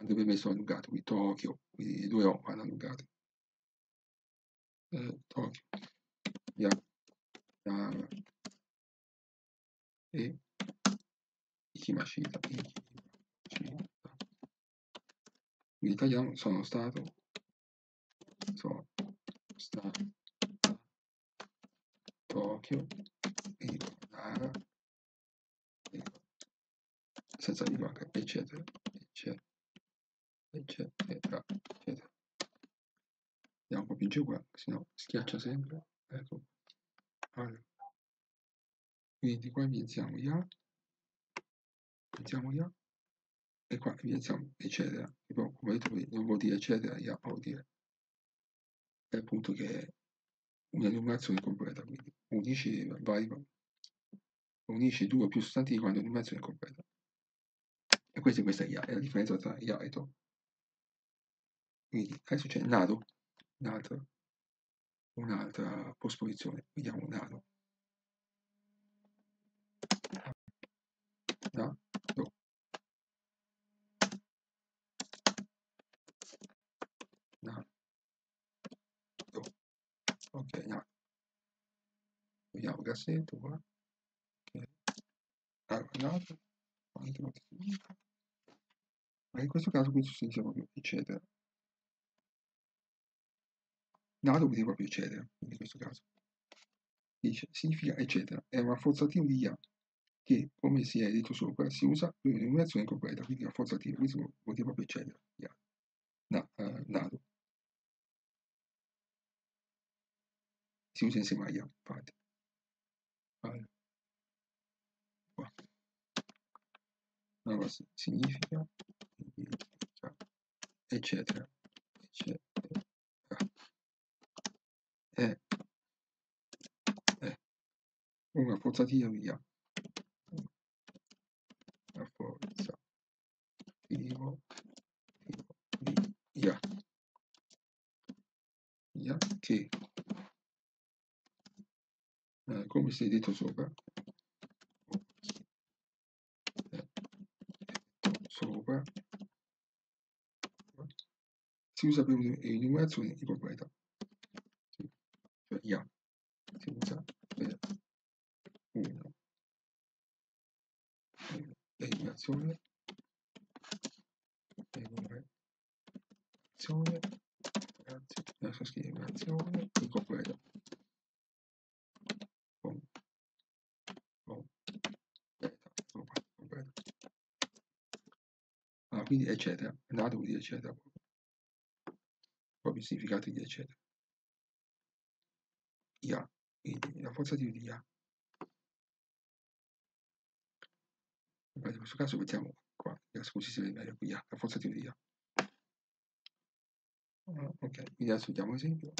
Speaker 1: dove messo allungato, qui Tokyo, quindi i due O vanno allungati. Eh, Tokyo. Yeah. Uh, e Ikimashita. Ikimashita. In italiano sono stato, sono stato Tokyo e Nara, senza virgola, eccetera, eccetera, eccetera, eccetera. Andiamo un po' più giù qua, se no schiaccia sempre. Ecco. Allora. Quindi qua evidenziamo ya, evidenziamo ya, e qua evidenziamo eccetera. Come ho detto, non vuol dire eccetera, ya vuol dire è appunto che è una numerazione completa, quindi unisci vari, unisci due più sostantivi quando la numerazione è completa. E questa, questa è è la differenza tra ya e to. Quindi adesso c'è nado, un'altra, un'altra posposizione, vediamo nado. Da, do. Da, do. Vediamo il cassetto qua. Allora, nato. Anche lo Ma in questo caso qui sostituisce proprio eccetera. Nato dire proprio eccetera, in questo caso. Dice, significa eccetera. È un rafforzativo di ya che, come si è detto sopra, si usa per un'enumerazione completa, quindi rafforzativo, questo vuol dire proprio eccetera. Yeah. Na, uh, nado. Si usa insieme a ya, infatti. Allora. Qua. Allora, significa, eccetera, eccetera. È, è una forzativa via rafforzativo via. Via. Che eh, come si è detto sopra. Sopra. Si usa per enumerazione incompleta cioè IA si usa per una enumerazione enumerazione anzi lascio scrivere enumerazione incompleta Ah, quindi eccetera, nato quindi eccetera. Proprio i significati di eccetera. IA, quindi la forza di IA. in questo caso mettiamo qua, così si vede meglio qui, la forza di IA. Ah, ok, quindi adesso vediamo l'esempio.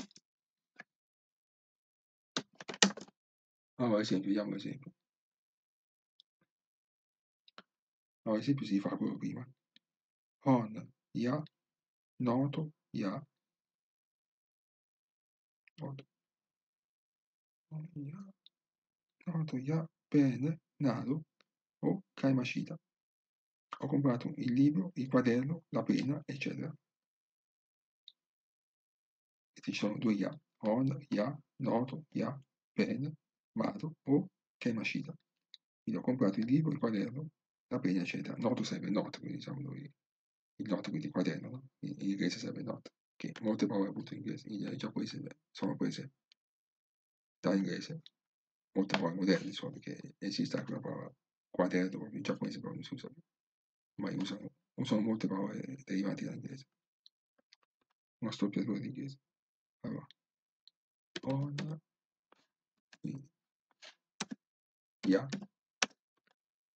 Speaker 1: Allora, esempio, vediamo l'esempio. Allora, l'esempio si fa quello prima. On, IA, noto, IA, noto, IA, noto, IA, bene, nato, o Kaimashita. Ho comprato il libro, il quaderno, la penna, eccetera. E ci sono due ya, on, ya, noto, ya, pen, mato o Kaimashita. Quindi ho comprato il libro, il quaderno, la penna, eccetera. Noto serve note, quindi diciamo noi, il noto quindi quaderno, no? in, in inglese serve note, che molte parole appunto in inglese, in giapponese sono prese dall'inglese, molte parole moderne, insomma, perché esiste anche una parola quaderno, proprio in giapponese però non si usa più, ma usano, usano molte parole derivanti dall'inglese. Una storpiatura di inglese. Allora, on, quindi, ya,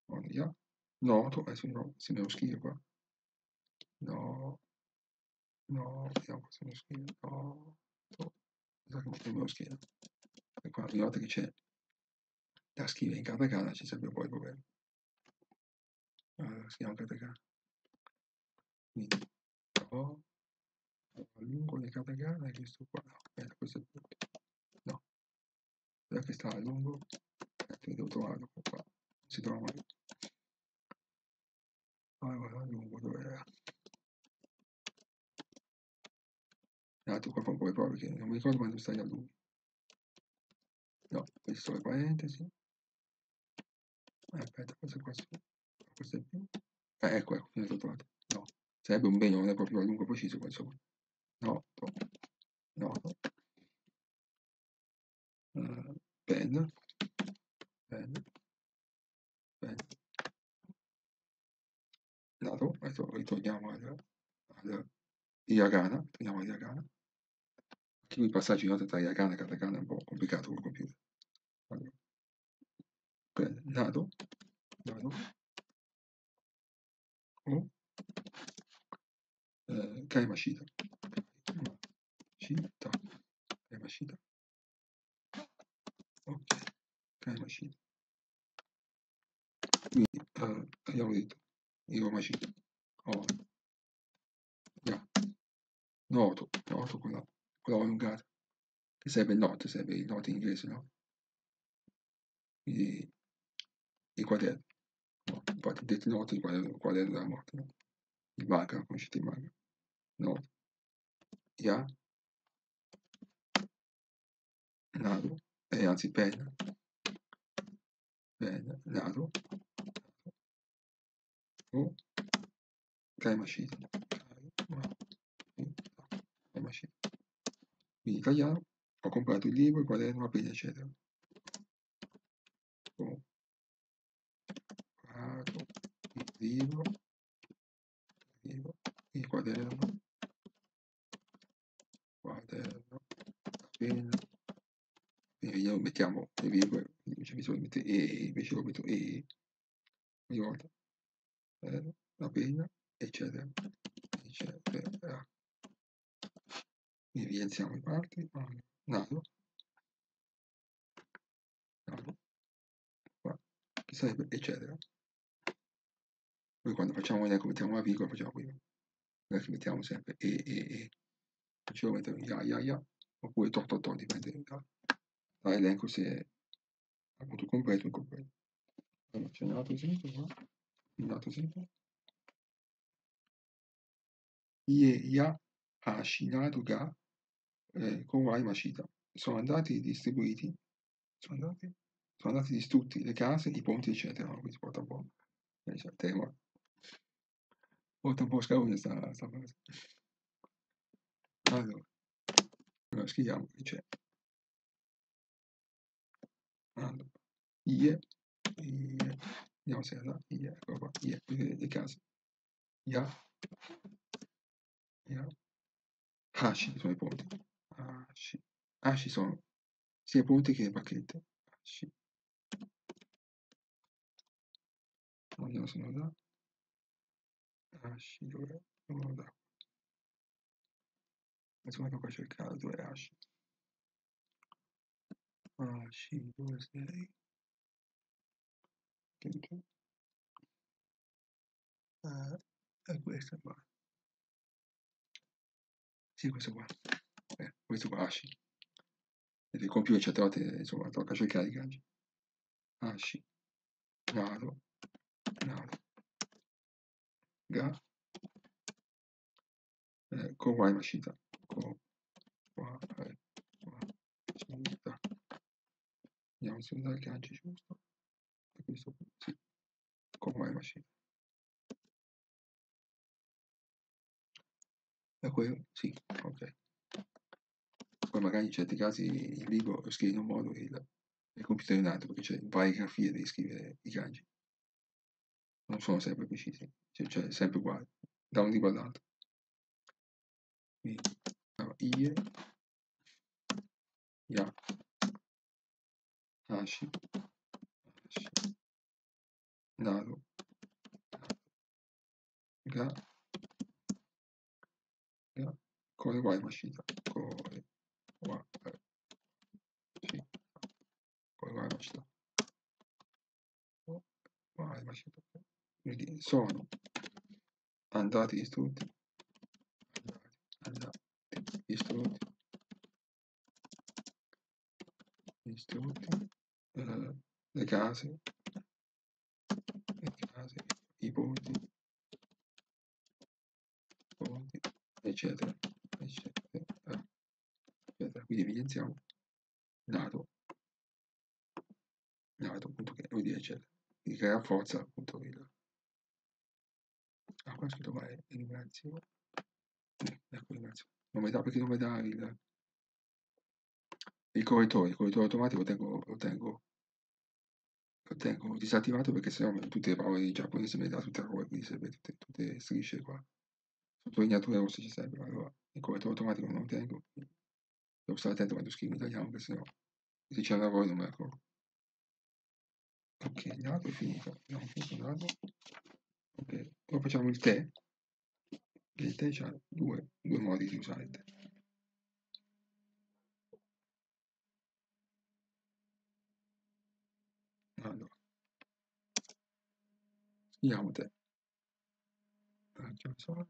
Speaker 1: on, ya, noto, adesso no, se me lo scrivo qua, no, no, vediamo se me lo scrivo, no, no, esatto, me lo scrivo. E qua, ogni volta che c'è da scrivere in katakana ci sarebbe poi il problema. Allora, scriviamo katakana. Quindi, o allungo le katakana e questo qua, no, aspetta, questo è tutto. No, dov'è che sta a lungo? Eh, devo trovarlo qua, non si trova mai. Allora, lungo dov'era? Un attimo, qua fa un po' le prove non mi ricordo quando stai a lungo. No, questo è parentesi. Eh, aspetta, questo qua sì. Questo è più. Eh, ecco, ecco, ho trovato. No, sarebbe un bene, non è proprio a lungo preciso, insomma. No, no, no. Uh, pen, pen. Nato, adesso ritorniamo al, al hiragana, torniamo al hiragana. Anche qui il passaggio in tra hiragana e katakana è un po' complicato col computer. Allora. Nato, nato, o eh, Kaimashita. Kaimashita. Kaimashita. Ok, Kaimashita. Quindi eh, abbiamo detto Iromashita. Oh. Yeah. Noto, noto con la, allungata. Che serve il note, serve il note in inglese, no? Quindi il. No, infatti detto note il quaderno, quaderno della morte, no? Il manga, conoscete il manga? No. Ya. Nado. Eh, anzi, penna. Penna. Nado. O. Kaimashita. Kaimashita. Quindi italiano. Ho comprato il libro, il quaderno, la penna, eccetera. Comprato il libro, il, libro, il quaderno, quaderno, la penna. Vediamo, mettiamo le virgole, bisogno di mettere E, invece lo metto E, ogni volta. Eh, la penna, eccetera, eccetera. Quindi evidenziamo le parti, naso, naso, qua, che sarebbe eccetera. Poi quando facciamo come mettiamo la virgola facciamo è che mettiamo sempre e, e, e. Ci devo mettere ya, ya, ya, oppure to, to, to, dipende da, dall'elenco se è appunto completo o incompleto. Allora, c'è un altro esempio qua. Ie, ya, hashi, nadu, ga, eh, Kowai Mashita. Sono andati distribuiti, sono andati, sono andati distrutti le case, i ponti, eccetera. Quindi porta un po'. Invece, tema. Molto un po' scalone sta, sta frase. Allora, allora scriviamo che c'è. Allora, ie, ie, vediamo se era ie, ecco qua, ie, quindi le case. Ya, ya, hashi sono i ponti. Hashi, hashi sono sia ponti che bacchette. Hashi. Vediamo se non da. Hashi, dove? Non da. Insomma, qua cercare dove è Hashi. Hashi, dove sei? Che Uh, è questo qua. Sì, questo qua. Eh, questo qua, Hashi. Vedete, con più eccetera, insomma, tocca cercare i kanji. Hashi. Nado. Nado. Ga. Eh, con Wai Mashita. Con Wai Mashita. Vediamo se usa il kanji questo. Con Wai Mashita. È quello? Sì, ok. Poi magari in certi casi il libro lo in un modo il, il computer in un altro, perché c'è varie grafie di scrivere i kanji. Non sono sempre precisi, cioè, cioè sempre uguali, da un libro all'altro. Quindi, allora, ie, ya, hashi, nado, ga, ga, kore wa mashita, kore wa mashita, kore wa mashita, wa mashita. Quindi sono andati studi, andati, andati studi, gli studi, eh, le case, le case, i ponti, ponti, eccetera, eccetera, eccetera. Quindi evidenziamo dato, dato appunto che vuol dire eccetera, quindi che rafforza appunto il ah qua scritto qua è enumerazione eh, ecco enumerazione non mi dà perché non mi dà il il correttore, il correttore automatico lo tengo, lo tengo, lo tengo disattivato perché sennò tutte le parole in giapponese mi dà tutte le robe, quindi serve tutte, tutte strisce qua. Sottolineature rosse ci serve, allora il correttore automatico non lo tengo, devo stare attento quando scrivo in italiano perché sennò se c'è una roba non me la accorgo. Ok, il è finito, abbiamo finito il. Ok, ora facciamo il tè. Il tè ha due, due modi di usare il tè. Allora, scriviamo te. Sono,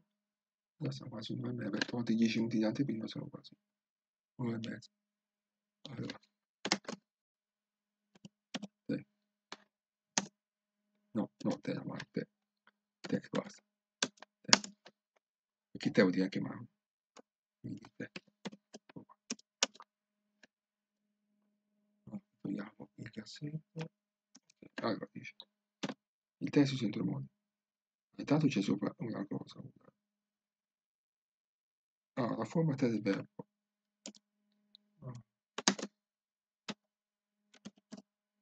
Speaker 1: già siamo quasi due e mezza, per tolte 10 minuti di anteprima sono quasi due e mezza. Allora, te. No, no, te, ma te. Te e basta. Te. Perché te vuol dire anche mano. Quindi te. Togliamo il cassetto. Allora. Il testo si modi. Intanto c'è sopra una cosa. Ah, la forma del verbo.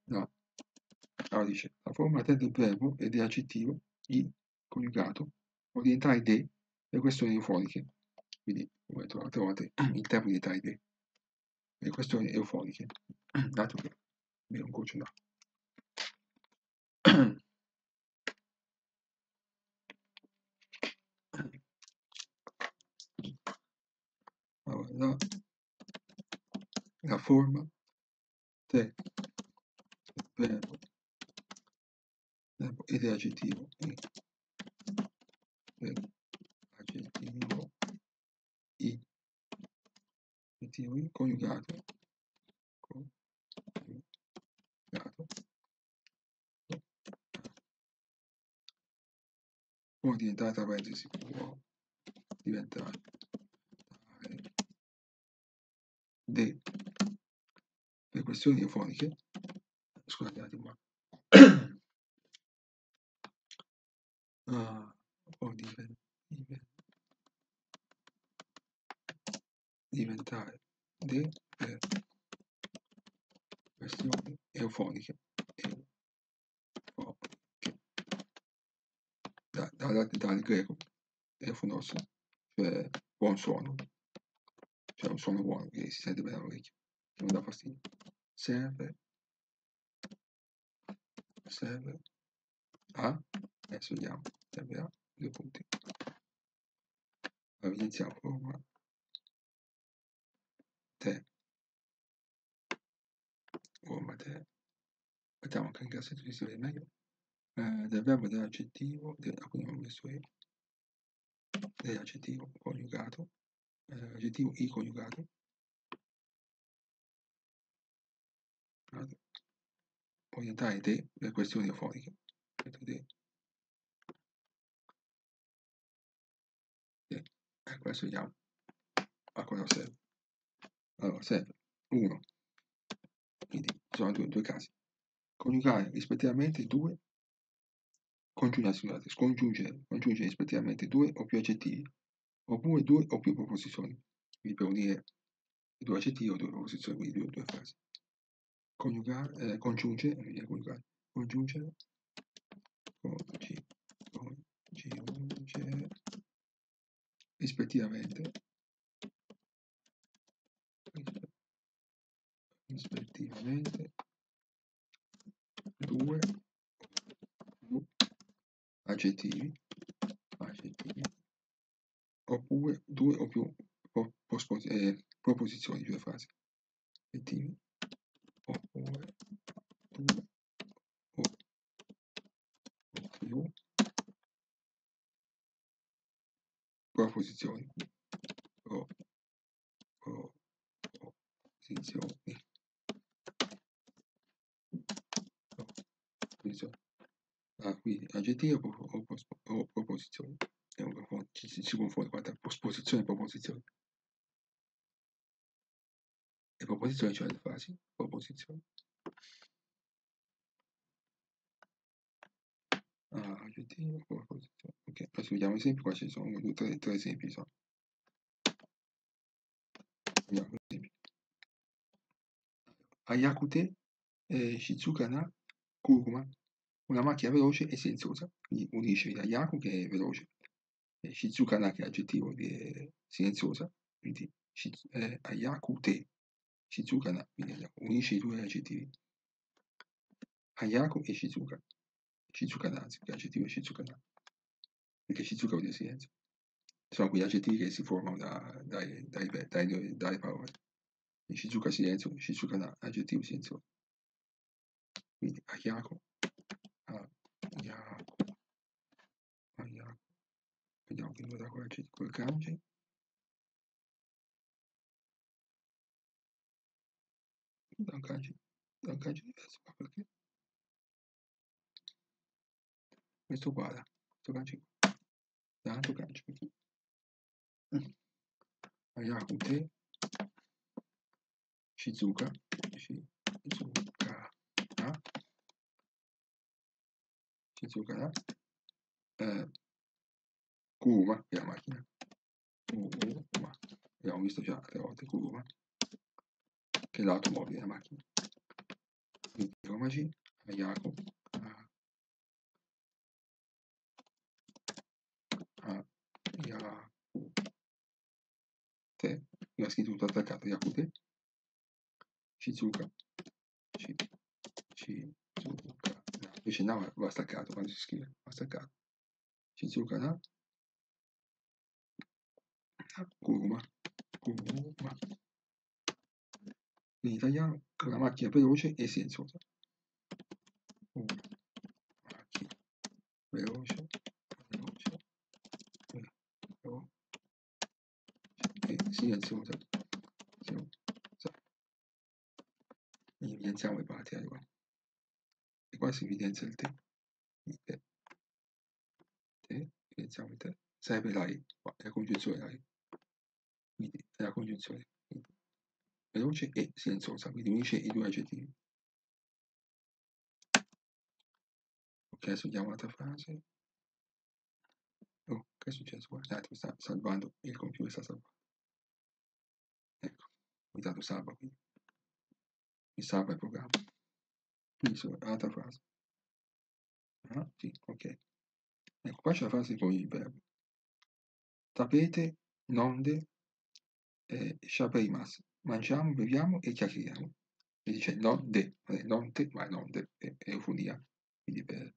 Speaker 1: No. Allora dice, la forma del verbo è aggettivo, i, coniugato, può diventare de, le questioni euforiche. Quindi, come detto altre il tempo diventare de. Le questioni euforiche. Dato che abbiamo. Allora, la, la forma te, verbo, verbo ed è aggettivo, i, verbo, aggettivo, i, aggettivo coniugato, può diventare tra parentesi, può diventare de le questioni eufoniche, scusate un attimo, ah, diven- diventare de per questioni eufoniche. Da, dal greco eufonos, cioè buon suono, cioè un suono buono che si sente bene all'orecchio, che non dà fastidio. Serve, serve. A, adesso vediamo, serve a due punti. Allora, iniziamo forma. Te, forma te, mettiamo anche in cassetto di si vede meglio, eh, del verbo dell'aggettivo, del, dell'aggettivo coniugato, eh, aggettivo i coniugato, orientare te per questioni eufoniche. Te. Te. Ecco, adesso vediamo a cosa serve. Allora, serve 1, quindi sono due, due casi, coniugare rispettivamente due, congiungere, scusate, scongiungere, congiungere rispettivamente due o più aggettivi, oppure due o più proposizioni, quindi per unire due aggettivi o due proposizioni, quindi due, due frasi. Coniugare, eh, congiungere, coniugare, congiungere, congi, congiungere, rispettivamente, rispettivamente, due aggettivi, aggettivi, oppure due o più eh, proposizioni, cioè frasi, aggettivi, oppure due o più proposizioni, pro, pro, proposizioni, proposizioni. Ah, quindi aggettivo o, o, o proposizioni. Ci, si confonde guarda, posposizione e proposizione. E proposizioni cioè le frasi, proposizioni. Ah, aggettivo, proposizione. Ok, adesso vediamo esempi, qua ci sono due, tre, tre esempi. Sono. Ayakute, eh, Shizukana, Kuruma, una macchina veloce e silenziosa, quindi unisce il Ayaku che è veloce, e Shizukana che è aggettivo che è silenziosa, quindi eh, Ayakute, Shizukana, quindi unisce i due aggettivi. Ayaku e Shizuka. Shizukana, anzi, l'aggettivo è Shizukana. Perché Shizuka vuol dire silenzio. Sono quegli aggettivi che si formano da, dai, dai, dai, dalle parole. Shizuka silenzio, Shizukana aggettivo silenzioso. Quindi Ayaku, Ayaku, Ayaku. Vediamo che cosa qua c'è col kanji. Da un kanji, da un kanji diverso, ma perché? Questo qua, da, questo kanji qua. Da altro kanji, perché? Ayaku te, Shizuka, Shizuka, ah. Shizuka, ah. Eh, Kuruma, che è la macchina. Kuruma. Abbiamo visto già tre volte Kuruma, che è l'automobile, la macchina. Quindi Romaji, Ayako, Ayaku, te, io ho scritto tutto attaccato, Yakute, Shizuka, Shizuka, invece no, va staccato quando si scrive, va staccato. Shizuka, no? Kuruma, Kuruma. In italiano, una macchina veloce e silenziosa. Una macchina veloce, veloce, veloce e silenziosa. silenziosa. Evidenziamo i parti qua. Qua si evidenzia il te. Te. te. Evidenziamo il te. Serve la I, è la congiunzione la I quindi è la congiunzione veloce e silenziosa, quindi unisce i due aggettivi. Ok, adesso vediamo un'altra frase. Che è successo qua? Un attimo, sta salvando, il computer sta salvando. Ecco, intanto salva qui. Mi salva il programma. Quindi sono altra frase. Ah, sì, ok. Ecco, qua c'è la frase con il verbo. Tapete, nonde, eh, shabeimas. Mangiamo, beviamo e chiacchieriamo. E dice non de, non te, ma non de, è, eufonia. Quindi per,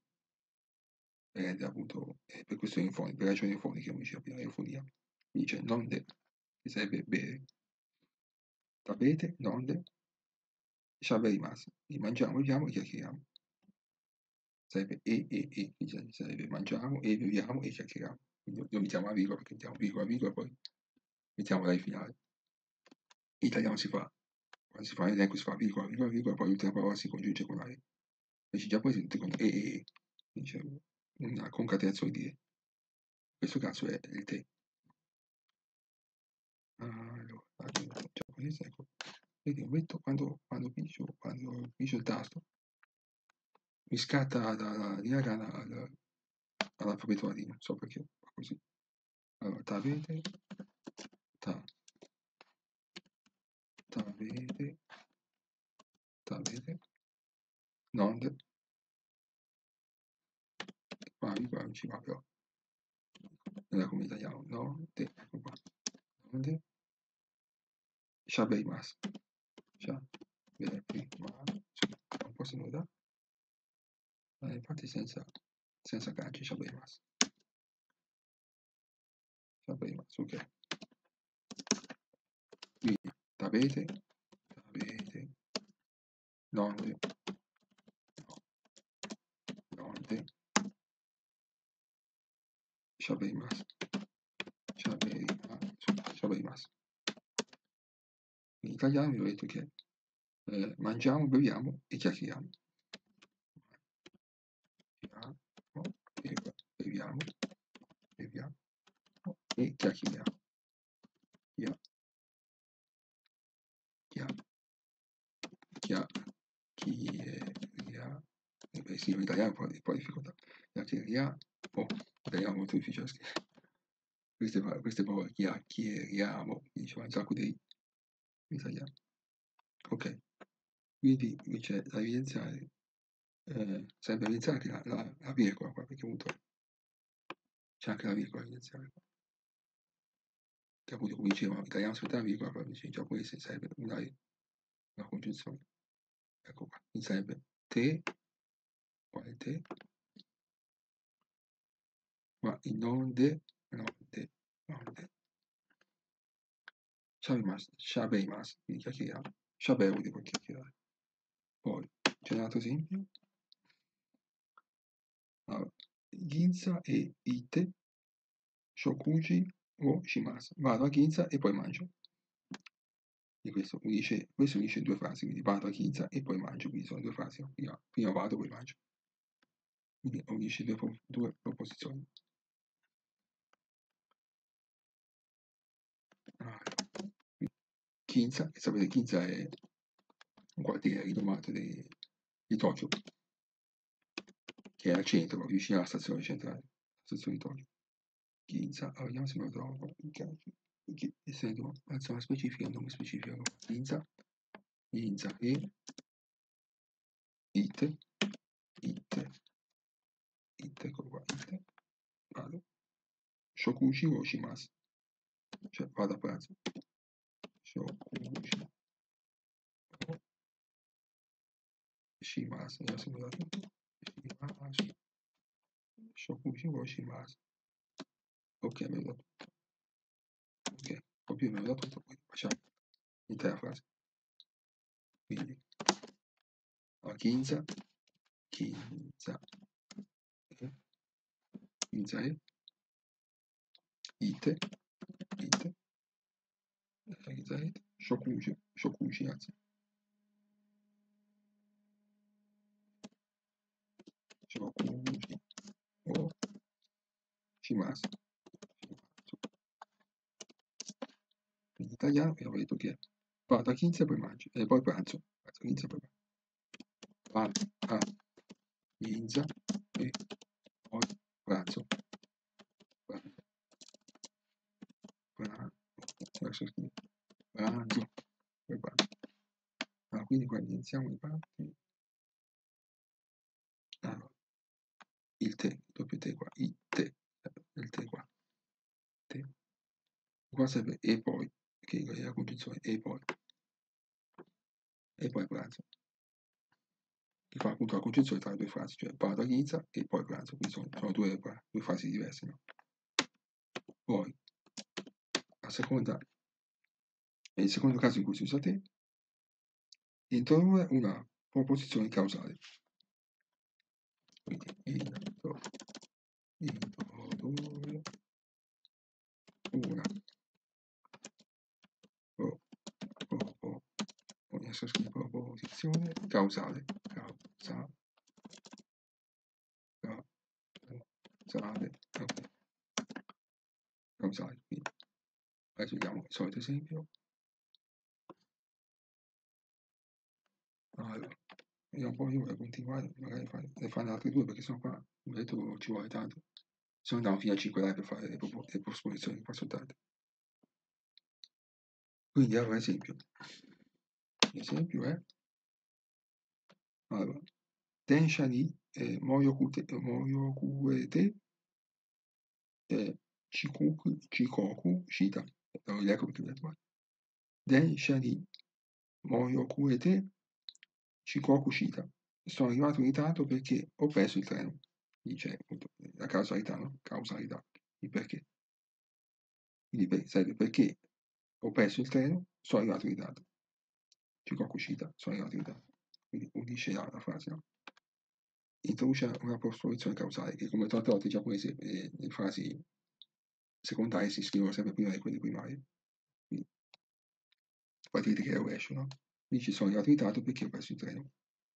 Speaker 1: rendere appunto, eh, per questioni foniche, per ragioni foniche, come diceva prima, eufonia. Quindi dice non de, che sarebbe bere. Tapete, non de, shabeimas. Mangiamo, beviamo e chiacchieriamo sarebbe e, e, e, sarebbe mangiamo e beviamo e chiacchieriamo. Quindi non mettiamo la virgola perché mettiamo virgola, virgola, poi mettiamo la finale. In italiano si fa, quando si fa l'elenco si fa virgola, virgola, virgola, poi l'ultima parola si congiunge con la e. Invece in giapponese tutti con e, e, e. Quindi una concatenazione di e. In questo caso è il te. Allora, giapponese, ecco, vedi, momento quando, quando, piccio, quando piccio il tasto, mi scatta da diagrama al, all'alfabeto latino, non so perché fa così. Allora, tavete, ta, tavete, tavete, nonde, qua, qua non ci va però, non è come italiano, no, te, ecco qua, nonde, shabeimasu, shabeimasu, non posso notare, eh, infatti senza, senza ganci Shabeimas. Shabeimas, ok. Quindi tapete, tapete, nonde, no, nonde, Shabeimas, Shabeimas, Shabeimas. In italiano vi ho detto che eh, mangiamo, beviamo e chiacchieriamo. beviamo, beviamo e chiacchieriamo. Chia, chia, chia, chieriamo. Eh beh sì, in italiano è un po' di, difficoltà. Chiacchieriamo, oh, italiano molto difficile. Queste, queste parole, chiacchieriamo, c'è un sacco di italiano. Ok, quindi invece da evidenziare eh, serve evidenziare la, la, la virgola qua, perché appunto c'è anche la virgola iniziale qua. Che appunto come dicevo, italiano aspetta la virgola, però invece in giapponese serve una, una congiunzione. Ecco qua, quindi sarebbe te, quale te, ma in non de, non de, non de. Shabeimasu, shabeimasu, quindi chiacchieriamo. Shabeu dire chiacchierare. Poi, c'è un altro esempio. Allora, Ginza e Ite, Shokuji o Shimasa. Vado a Ginza e poi mangio. E questo unisce, questo unisce due frasi, quindi vado a Ginza e poi mangio, quindi sono due frasi. Prima, prima vado, poi mangio. Quindi unisce due, due proposizioni. Allora, Ginza, e sapete Ginza è un quartiere rinomato di, di Tokyo, che è al centro, vicino alla stazione centrale, la stazione di Tokyo. Ginza, allora, vediamo se me lo trovo essendo una zona specifica, un nome specifico. Ginza, Ginza e Ite, Ite, Ite, ecco qua, Ite, vado. Shokushi o Shimasu, cioè vado a pranzo. Shokushi o Shimasu, vediamo se me lo trovo. Shimasu. Shokushi o Shimasu. Ok, me l'ho dato. Ok, copio me l'ho dato tutto, poi facciamo l'intera frase. Quindi, a Ginza, Ginza, e, Ginza e, Ite, Ite, Ginza e, Shokushi, Shokushi, anzi. Shokushi, o, Shimasu. in italiano abbiamo detto che vado a 15 e poi mangio, e poi pranzo, vado a 15 e poi mangio. Vado a 15 e poi pranzo. Adesso scrivo parti. Ah, quindi qua iniziamo i parti. Allora, il tè, doppio tè qua, il tè, il tè qua, tè. Qua serve e poi, che è la congiunzione e poi, e poi pranzo. Che fa appunto la congiunzione tra le due frasi, cioè parto all'inizio e poi pranzo, quindi sono, sono due, due frasi diverse. No? Poi, la seconda, nel secondo caso in cui si usa te, introdurre una proposizione causale. Quindi intro, introdurre una pro, pro, pro, proposizione causale, causale, causale, causale. Quindi, vediamo il solito esempio. Allora, vediamo un po', io vorrei continuare, magari ne fare altre due perché sono qua, come detto, ci vuole tanto. Se no andiamo fino a 5 live per fare le, propos- le proposizioni qua soltanto. Quindi allora esempio. L'esempio è allora, Densha ni eh, Moyokute, Chikoku, Chikoku Shita. Perché vedete qua. Densha ni Moyokuete Chikoku Shita. Sono arrivato in ritardo perché ho perso il treno. Dice la causalità. Il perché. Quindi serve perché ho perso il treno, sono arrivato in ritardo. Chikoku Shita, sono arrivato in ritardo. Quindi unisce la, frase? Introduce una proposizione causale che come tante volte in giapponese eh, le frasi secondarie si scrivono sempre prima di quelle primarie. Quindi, poi dite che è rovescio, no? Quindi ci sono arrivato in ritardo perché ho perso il treno.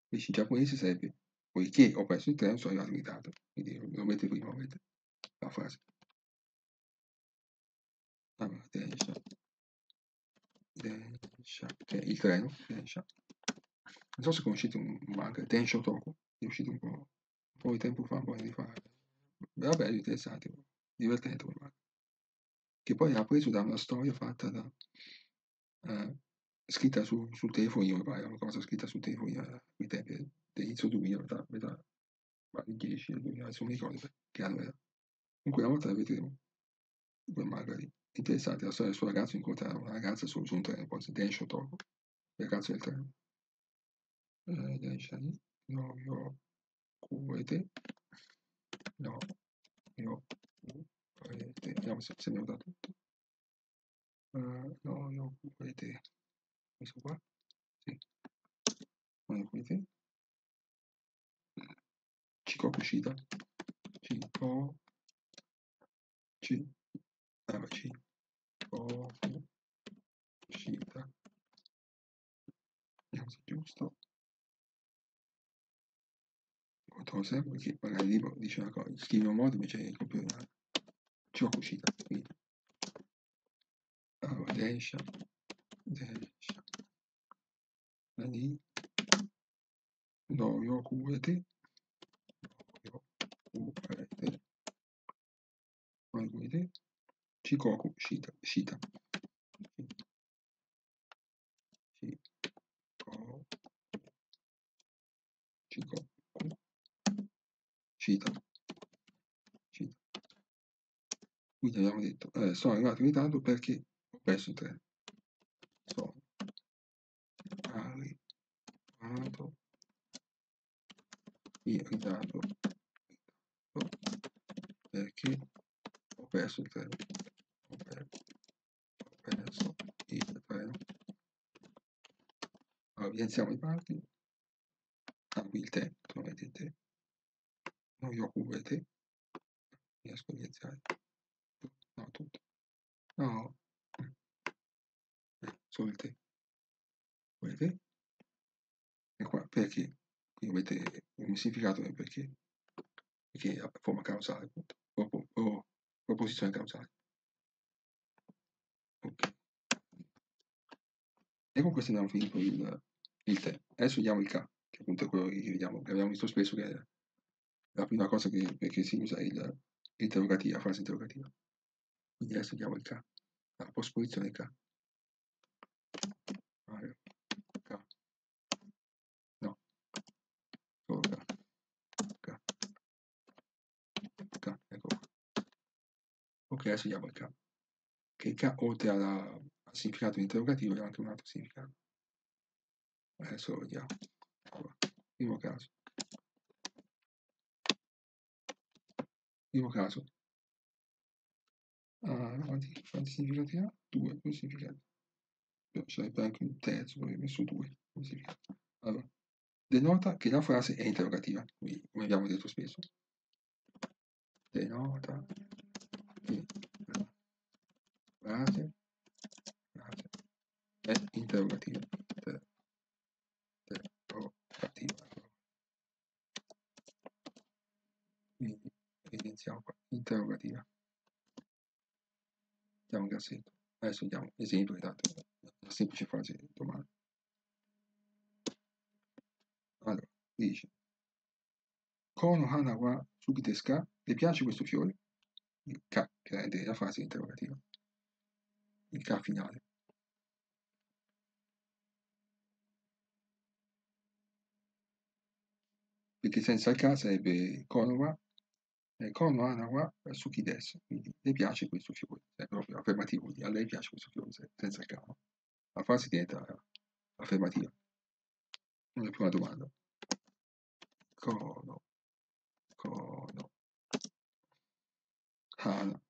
Speaker 1: Invece in giapponese sarebbe poiché ho perso il treno sono arrivato in ritardo. Quindi lo mette prima, vedete, la frase. Allora, densha, densha, che è il treno, densha. Non so se conoscete un manga, Densho Toku, è uscito un po', un po' di tempo fa, un po' di fa. Era bello, interessante, divertente quel manga. Che poi ha preso da una storia fatta da... Eh, scritta su, sul telefonino, pare, una cosa scritta sul telefonino a quei tempi dell'inizio 2000, metà, metà, metà 10 del 2000, adesso non mi ricordo che anno era. Comunque una volta la vedremo, quel manga lì. Interessante, la storia del suo ragazzo incontra una ragazza su, su un treno, poi si Densho Toku, il ragazzo del treno. Eh, no yo kuete, no yo kuete, vediamo se, abbiamo dato tutto. Uh, no yo kuete, questo qua? Sì. No yo kuete. Chikoku Shida. Chiko. Chi. Ah, chi. Chikoku Shida. Vediamo se è giusto. Controllo sempre perché magari dice una cosa, scrive un modo invece il computer Chikoku Shida. Quindi. Allora, Densha. Densha. Nani. No yo kuete. Uete. Uete. Chikoku Shita. Shita. Shita. Shita. Quindi abbiamo detto, eh, sono arrivato in ritardo perché ho perso il treno. Sono arrivato in ritardo perché ho perso il treno. Ho perso, il treno. Allora, evidenziamo i parti. Ah, qui il tè, naturalmente il tè. No, io occupo il tè. Riesco a evidenziare. No, tutto. No. Eh, solo il tè. Vedete? E qua perché? Qui avete un significato del perché. Perché è forma causale, appunto. O, o, proposizione causale. Ok. E con questo abbiamo finito il, il tè. Adesso vediamo il K, che appunto è quello che, vediamo, che abbiamo visto spesso, che è la prima cosa che, che si usa il, la frase interrogativa. Quindi adesso vediamo il K. la postposizione K. K. No, solo K. K. K, ecco qua. Ok, adesso vediamo il K. Che K, oltre alla, al significato interrogativo, ha anche un altro significato. Adesso lo vediamo. Allora, primo caso. Primo caso. Ah, quanti, quanti significati ha? Due, due significati. Sarebbe anche un terzo, avrei messo due. Allora, denota che la frase è interrogativa, quindi, come abbiamo detto spesso. Denota che la frase, frase è interrogativa. Interrogativa. Quindi evidenziamo qua, interrogativa. Diamo un cassetto. Adesso vediamo l'esempio che una semplice frase di domanda. Allora, dice Kono hana wa suki desu ka? Le piace questo fiore? Il K, è la frase interrogativa. Il K finale. Perché senza il K sarebbe Kono wa eh, Kono wa suki desu. Quindi le piace questo fiore. È proprio affermativo, quindi a lei piace questo fiore senza il K. La frase diventa affermativa. Una prima domanda. Kono Kono Hana.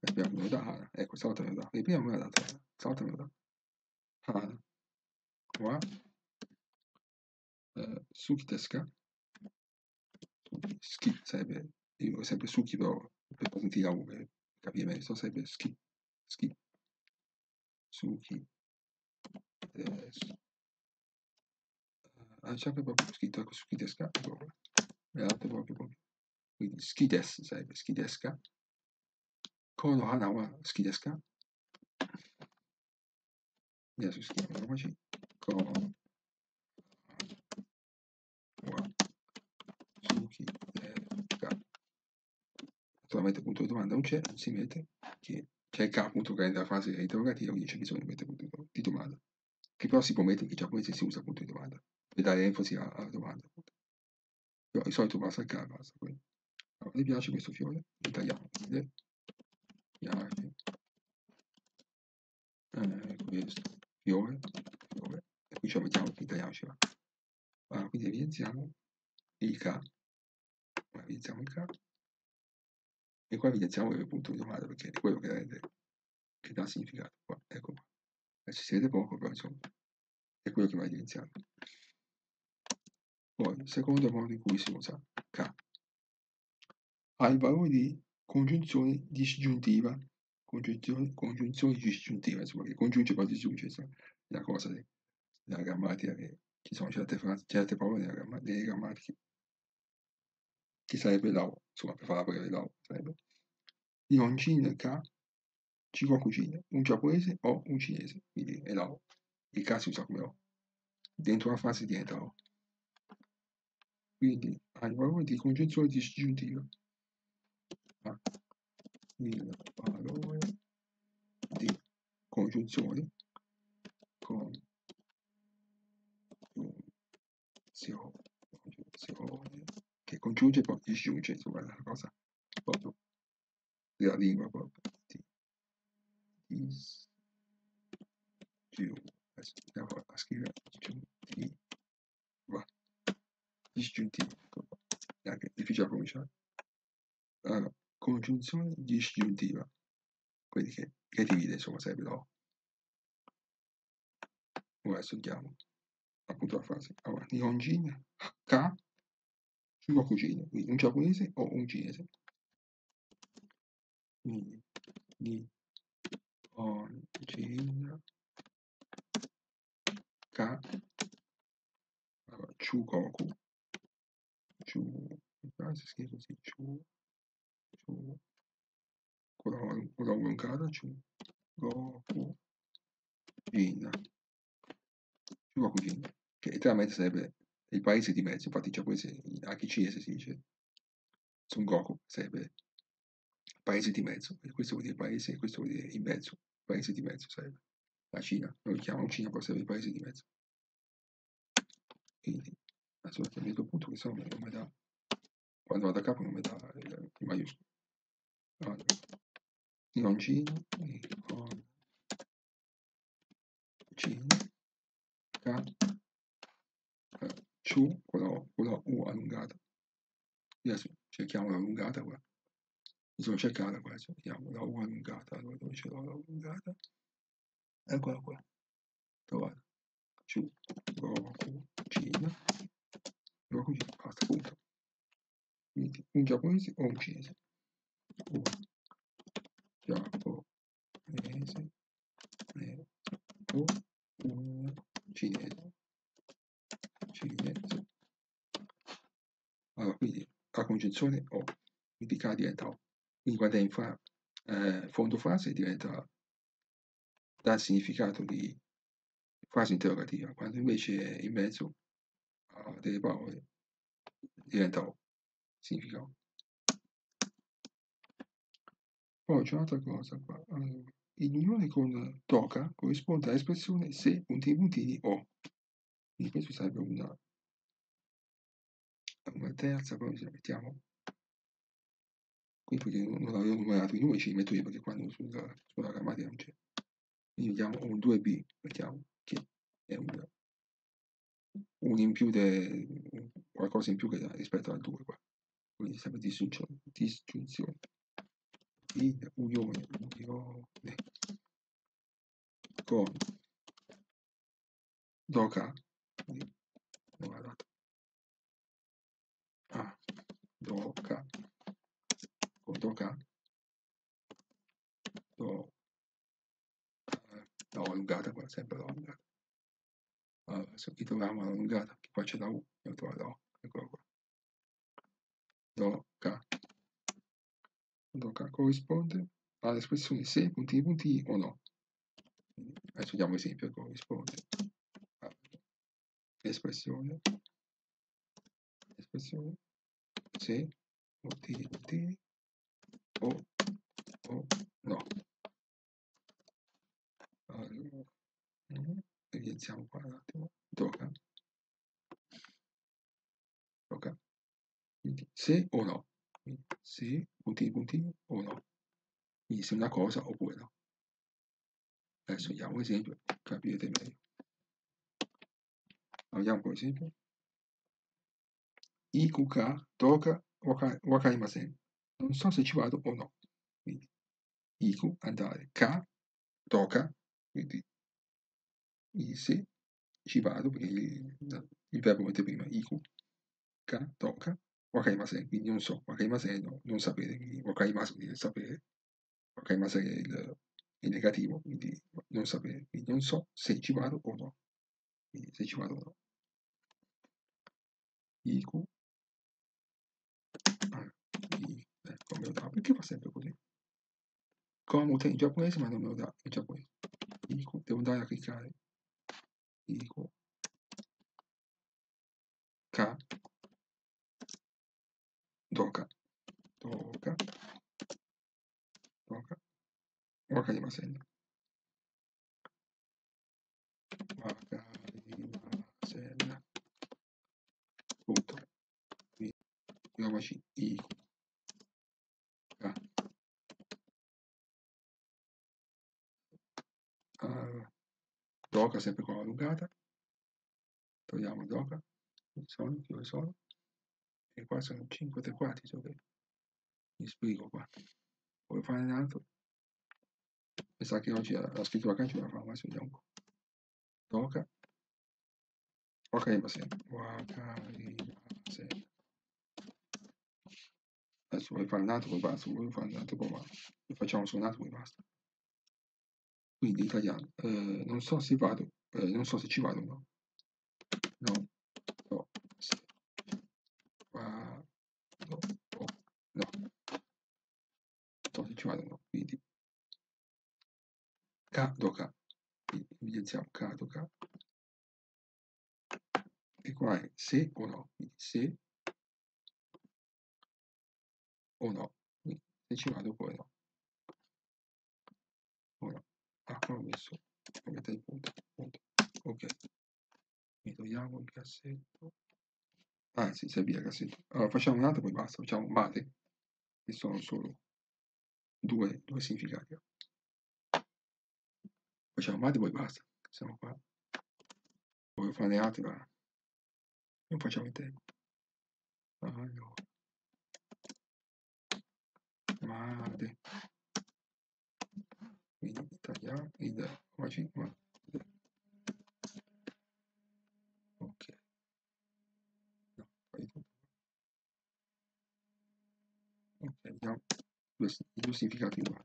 Speaker 1: Abbiamo venuto da Hana. Ecco, stavolta venuto da. E prima me l'ha Hana. Stavolta venuto da. Hana. Wa. Eh, suki desu? Ski sarebbe. Io sempre suki però per sentire la U per capire meglio. So sarebbe ski. Ski. Suki. Desu. Ah, c'è proprio scritto ecco, suki qua. Me l'ha dato proprio proprio. Quindi ski desu sarebbe ski desu ka? Kono hana wa ka? Adesso scriviamoci Kono wa suki desu ka? Naturalmente punto di domanda non c'è, non si mette, che c'è il K appunto che è nella fase interrogativa, quindi c'è bisogno di mettere punto di domanda. Che però si può mettere in giapponese si usa punto di domanda, per dare enfasi alla, domanda. Però di solito basta il K, basta quello. Allora, le piace questo fiore? Italiano. Le piace eh, questo fiore, fiore. E qui ci mettiamo in italiano ci va. Allora, quindi evidenziamo il K. Evidenziamo il K. E qua evidenziamo il punto di domanda perché è quello che, rende, che dà significato. Qua, ecco qua. Adesso si vede poco, però insomma è quello che va evidenziato. Poi, secondo modo in cui si usa K ha il valore di congiunzione disgiuntiva, congiunzione, congiunzione disgiuntiva, insomma, che congiunge poi disgiunge, insomma, una cosa de, della grammatica che ci sono certe, frasi, certe parole delle grammatiche che sarebbe O, insomma, per fare la parola la O, sarebbe Nihonjin ka Chigokujin, un giapponese o un cinese, quindi è la O. Il K si usa come O. Dentro la frase diventa O. Quindi ha il valore di congiunzione disgiuntiva ha il valore di congiunzione congiunzione, congiunzione che congiunge e poi disgiunge, insomma è una cosa proprio della lingua proprio di disgiuntiva adesso andiamo a scrivere disgiuntiva disgiuntiva è anche difficile da pronunciare allora, congiunzione disgiuntiva, quindi che, che divide, insomma, sarebbe la O. Ora studiamo appunto la frase. Allora, Nihonjin ka Shugokujin, quindi un giapponese o un cinese. Quindi Nihonjin ka allora, Chugoku Chu, si scrive così, Chu con la allungata giù Goku Jin Goku Jin che letteralmente sarebbe il paese di mezzo infatti in giapponese anche in cinese si dice Son Goku sarebbe paese di mezzo e questo vuol dire paese questo vuol dire in mezzo paese di mezzo sarebbe. La Cina, noi chiamiamo Cina, può essere il paese di mezzo. Quindi, assolutamente a questo punto questo non mi dà, quando vado a capo non mi dà il, il maiuscolo. Allora, Nion Cina, Nion Cina, K, Ciu, con la, U allungata. Adesso cerchiamo l'allungata qua. Mi sono cercata qua, vediamo la U allungata, allora dove ce l'ho la U allungata? Eccola qua, trovata. Ciu, Roku, Cina, Roku, Cina, basta, punto. Quindi un giapponese o un cinese. Un giapponese o un cinese. Cinese. Allora, quindi la congiunzione O, quindi K diventa O. Quindi quando è in fra, eh, fondo frase diventa dà il significato di frase interrogativa, quando invece in mezzo a delle parole diventa O, significa O. Poi c'è un'altra cosa qua. Allora, in unione con toca corrisponde all'espressione se puntini puntini O. Quindi questo sarebbe una, una terza, poi ce la mettiamo qui perché non l'avevo numerato, i numeri ce li metto io perché quando sulla, sulla grammatica non c'è. Quindi vediamo un 2b, mettiamo che è un, un in più, de, qualcosa in più che rispetto al 2 qua. Quindi sempre disgiunzione, disgiunzione. In unione, unione con doca, ha dato. Ah, doca, con doca, do, l'ho allungata qua, sempre l'ho allungata. Allora, adesso qui troviamo l'allungata, che qua c'è la U, io trovo la O, eccola qua. Do, K. Do, K corrisponde all'espressione se, puntini, puntini o no. Adesso diamo esempio, corrisponde all'espressione, espressione se, puntini o, o no. Allora, evidenziamo qua un attimo. Tocca. Tocca. Quindi se o no. Quindi se, puntini, puntini o no. Quindi se una cosa oppure no. Adesso vediamo un esempio, capirete meglio. Vediamo per esempio. Ikuka, toka, wakaimasen. Non so se ci vado o no. Quindi, iku, andare, ka, toka, quindi se ci vado perché il, il verbo mette prima iku, ka, toka, wakaimasen, quindi non so, wakaimasen no, non sapere, quindi wakaimasu vuol dire sapere, wakaimasen è il, il negativo, quindi non sapere, quindi non so se ci vado o no, quindi se ci vado o no. Ah, i, ecco, me lo dà, perché fa sempre così? Komute in giapponese ma non me lo dà in giapponese. Iku, devo andare a cliccare. Iku. Ka. Doka. Doka. Doka. Wakarimasen. Wakarimasen. Punto. Quindi, proviamoci Iku. Ka. Uh, doca sempre con la allungata togliamo doca sono, dove sono e qua sono 5 3 quarti so che mi spiego qua. Vuoi fare altro? Mi sa che oggi la, scrittura cancio la fa ma vediamo un po' doca Wakarimasen Wakarimasen adesso vuoi fare un altro poi basta vuoi fare un altro poi facciamo su un altro poi basta quindi italiano, eh, non so se vado, eh, non so se ci vado o no. No, no, se vado o no. Non so se ci vado o no, quindi K do K, quindi evidenziamo K do K. E qua è se o no, quindi se o no, quindi se ci vado oppure no. O no. qua ho messo ho messo il punto, punto. ok. Mi togliamo il cassetto. Anzi serve il cassetto. Allora facciamo un altro poi basta facciamo mate che sono solo due, due significati. Facciamo mate poi basta. Siamo qua. Voglio fare altri ma non facciamo in tempo. Allora. Mate quindi tagliamo il oggi ma. Ok. Tutto ok vediamo. Due significati uguali.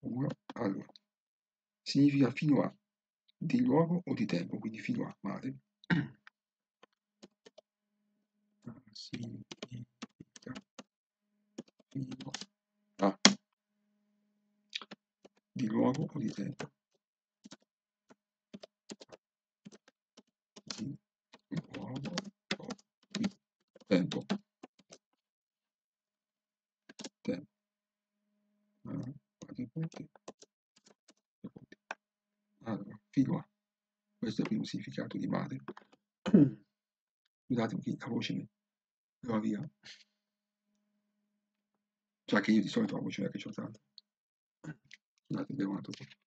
Speaker 1: Uno allora. Significa fino a di luogo o di tempo quindi fino a male significa fino a di luogo o di tempo. Di luogo o di tempo. Tempo. Ah, allora fino a questo è il primo significato di male scusate che la voce mi va via. Già che io di solito la voce non è che ho tanto. Scusate bevo un altro po'.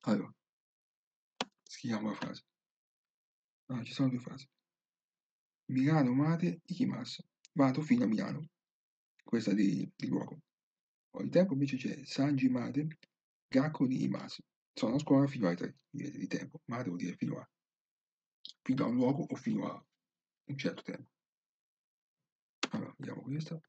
Speaker 1: allora. Scriviamo la frase. Ah, ci sono due frasi. Milano mate ikimasu vado fino a Milano questa di, di luogo. Poi il tempo invece c'è Sanji mate Gakko ni imasu sono a scuola fino ai tre di, di tempo mate vuol dire fino a fino a un luogo o fino a un certo tempo. Allora vediamo questa.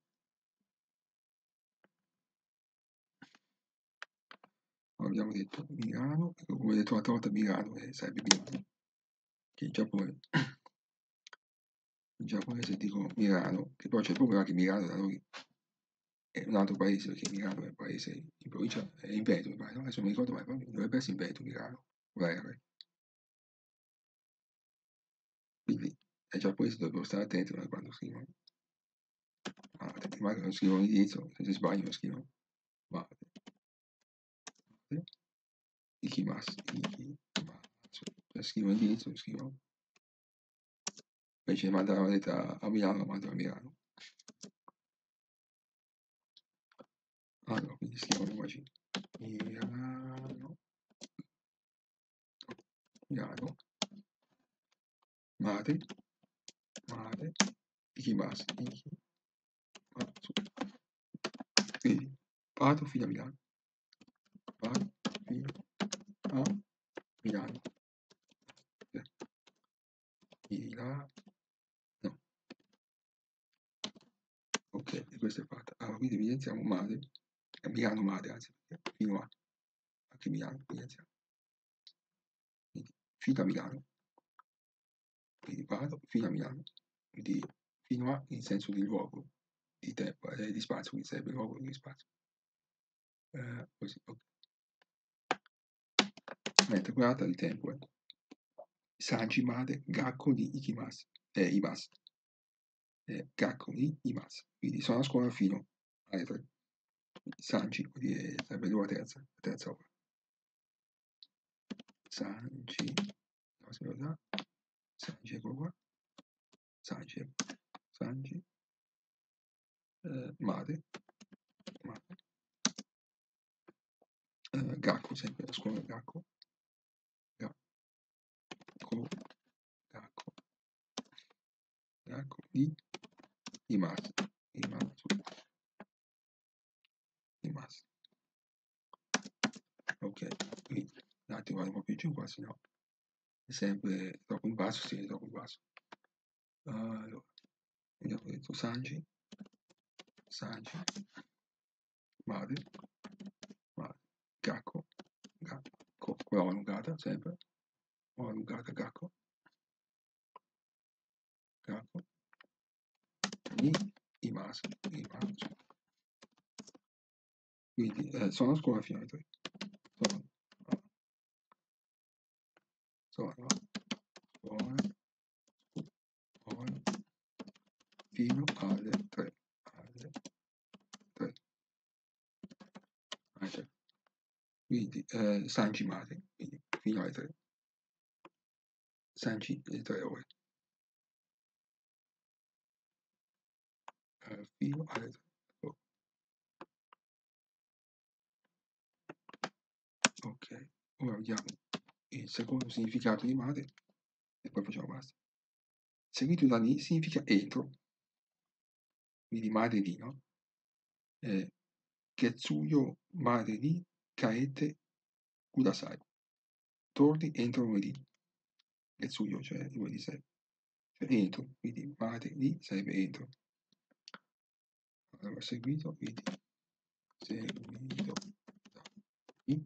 Speaker 1: Abbiamo detto Milano, come detto l'altra volta Milano eh, sarebbe Milano, che in Giappone, in Giappone se dico Milano, che poi c'è il problema che Milano da noi è un altro paese, perché Milano è un paese in provincia, è in Veneto, pare, no? adesso non mi ricordo mai, dovrebbe essere in Veneto Milano, vorrei Quindi ai giapponesi dovrebbero stare attenti quando scrivono. Ah, magari non scrivono l'indirizzo, se si sbagliano scrivono. Ma ikimasu, ikimasu, cioè scrivo l'indirizzo, scrivo. Invece di mandare la lettera a Milano, la mando a Milano. Allora, quindi scriviamo così. Milano, Milano, mare, mare, ikimasu, ikimasu. Quindi, vado fino a Milano. Vado fino a Milano. Milano. Ok, e questo è fatto. Allora, quindi evidenziamo mare, a Milano mare, anzi, fino a, anche Milano, evidenziamo. Quindi, fino a Milano. Quindi vado fino a Milano. Quindi, fino a, in senso di luogo, di tempo, eh, di spazio, quindi sarebbe luogo di spazio. Eh, così, ok mentre quell'altra di tempo è Sanji Made Gakko di Ikimasu, eh, Imasu, eh, di Imasu, quindi sono a scuola fino alle 3. Sanji, quindi sarebbe la terza, la terza ora. Sanji, no, aspetta, Sanji, eccolo qua, Sanji, Sanji, eh, Made, Made, eh, Gakko, sempre la scuola Gakko, Gakko, Gakko, Gakko di Imasu, Imasu, Imasu. Ok, quindi un attimo vado un po' più giù qua, se no. È sempre dopo in basso, sì, dopo in basso. Allora, abbiamo detto Sanji, Sanji, Made, Made, Gakko, Gakko, quella allungata sempre, ho allungata Gakko, Gakko, i, i. Quindi eh, sono scuola fino alle 3. Sono, ah. sono scuola, fino alle 3. Alle 3. Okay. Quindi eh, San Gimate, quindi fino alle 3. Sanci 3 ore. Eh, fino alle 3. Oh. Ok, ora vediamo il secondo significato di mate e poi facciamo basta. Seguito da ni significa entro, quindi mare di, no? Eh, Ketsuyo mare di kaete kudasai. Torni entro lunedì. Ketsuyo, cioè lunedì 6. Cioè entro, quindi mare di sarebbe entro. Allora, seguito, quindi seguito. Da ni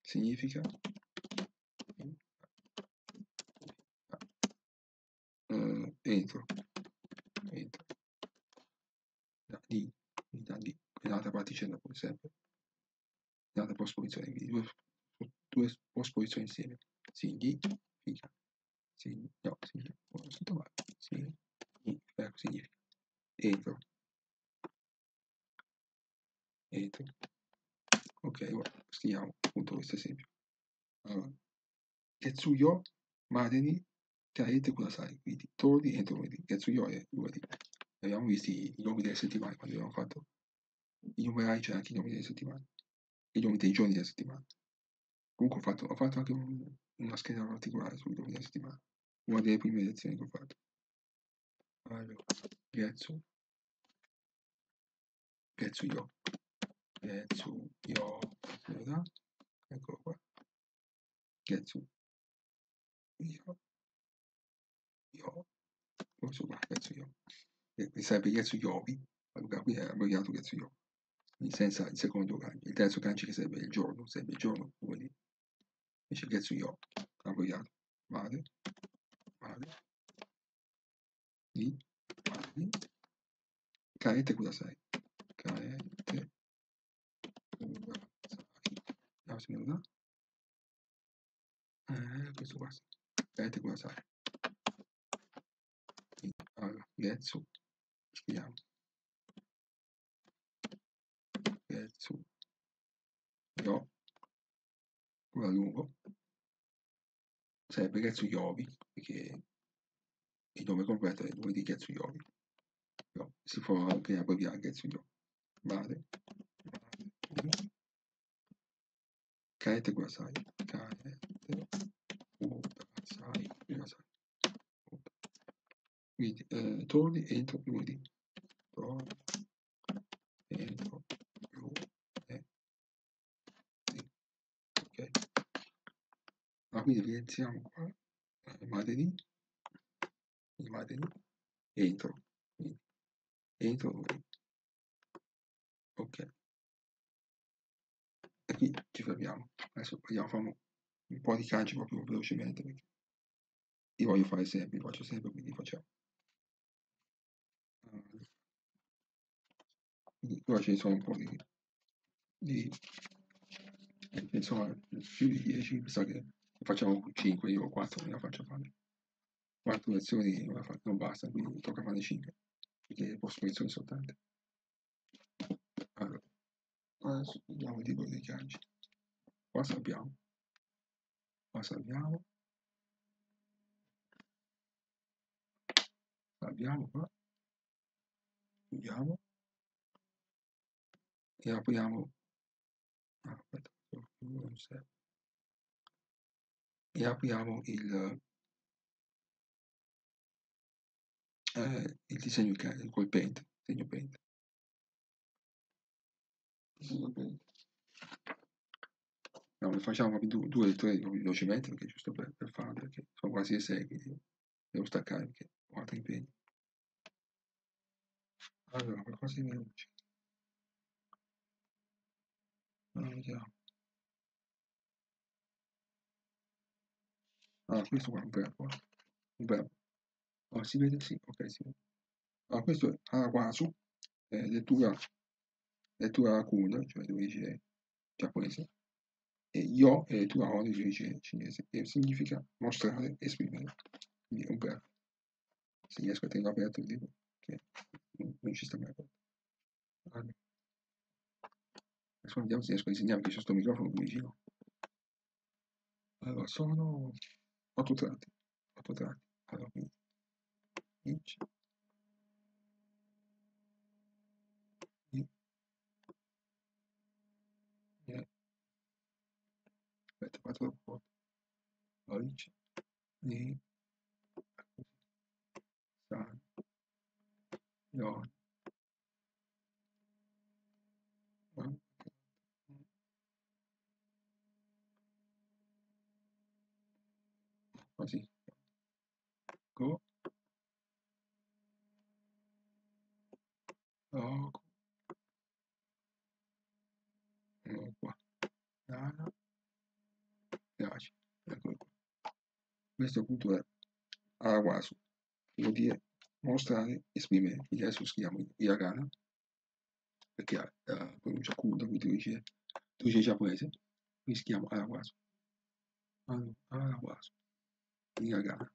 Speaker 1: significa uh, entro, entro, da lì, da lì, un'altra particella poi sempre, un'altra postposizione, quindi due, due postposizioni insieme, significa, significa, no, significa, significa, significa, entro, entro, ok, ora scriviamo appunto questo esempio, allora, Tetsuyo Madeni Kaete Kudasai, quindi torni entro lunedì, Tetsuyo è lunedì. Abbiamo visto i, nomi delle settimane quando abbiamo fatto. I numerai, c'è anche i nomi delle settimane, i nomi dei giorni della settimana. Comunque ho fatto, ho fatto anche un, una scheda particolare sui nomi della settimana, una delle prime lezioni che ho fatto. Allora, Getsu, Getsuyo, Getsuyo, eccolo qua, Getsu, io, io, questo qua, Getsuyo, e sarebbe Getsuyobi, allora qui è abbreviato Getsuyo, senza il secondo kanji, il terzo kanji che sarebbe il giorno, sarebbe il giorno, lunedì, invece Getsuyo, abbreviato, madre, madre, di, madre, kaete kudasai, kaete kudasai, vediamo se mi lo dà, eh, questo qua, kaete kudasai, allora, Getsu, scriviamo, Getsu, Yo, quello lungo, sarebbe Getsu Yobi, perché il nome completo è lunedì Getsu Yobi. No, si può anche abbreviare Getsu Yobi. Mare, mare, Kaete Kudasai, Kaete Kudasai, Kudasai. Quindi eh, torni entro lunedì. Torni entro lunedì. Ok. Ah, quindi evidenziamo qua eh, martedì, martedì, entro, quindi entro. Ok. E qui ci fermiamo. Adesso vediamo, facciamo un po' di kanji proprio velocemente perché io voglio fare sempre, faccio sempre, quindi facciamo. Quindi qua ce ne sono un po' di, di insomma più di 10, mi sa che facciamo 5, io 4 ne la faccio fare. 4 lezioni non, basta, quindi tocca fare 5, perché posso lezioni soltanto. Allora, adesso vediamo il libro dei kanji. Qua sappiamo. Qua sappiamo. Abbiamo qua. Chiudiamo. E apriamo. Ah, aspetta. E apriamo il, eh, il disegno col paint, disegno paint. No, ne facciamo due, due o tre velocemente perché giusto per, per farlo, perché sono quasi le sei, quindi devo staccare perché ho altri impegni. Allora, qualcosa di veloce. Allora, vediamo. Ah, questo qua è un verbo. Un verbo. Oh, si vede? Sì, ok, si vede. Allora, questo è Arawasu, è lettura, lettura Kun, cioè di origine giapponese, e Yo è lettura On di origine cinese, e significa mostrare, esprimere. Quindi è un verbo. se riesco a tenere aperto il libro, che non, non ci sta mai aperto. Allora, adesso vediamo se riesco a disegnare che c'è questo microfono vicino. Allora, sono 8 tratti, 8 tratti. Allora, quindi, inch, i, e, aspetta, fatto dopo, allora, inch, i, san, yon, così, go, logo, eccolo nana, piace, eccolo qua. Questo appunto è Arawasu, vuol dire mostrare, esprimere, quindi adesso scriviamo hiragana, perché ha la pronuncia Kuda, quindi tu dici, tu dici giapponese, quindi scriviamo Arawasu. Arawasu, hiragana.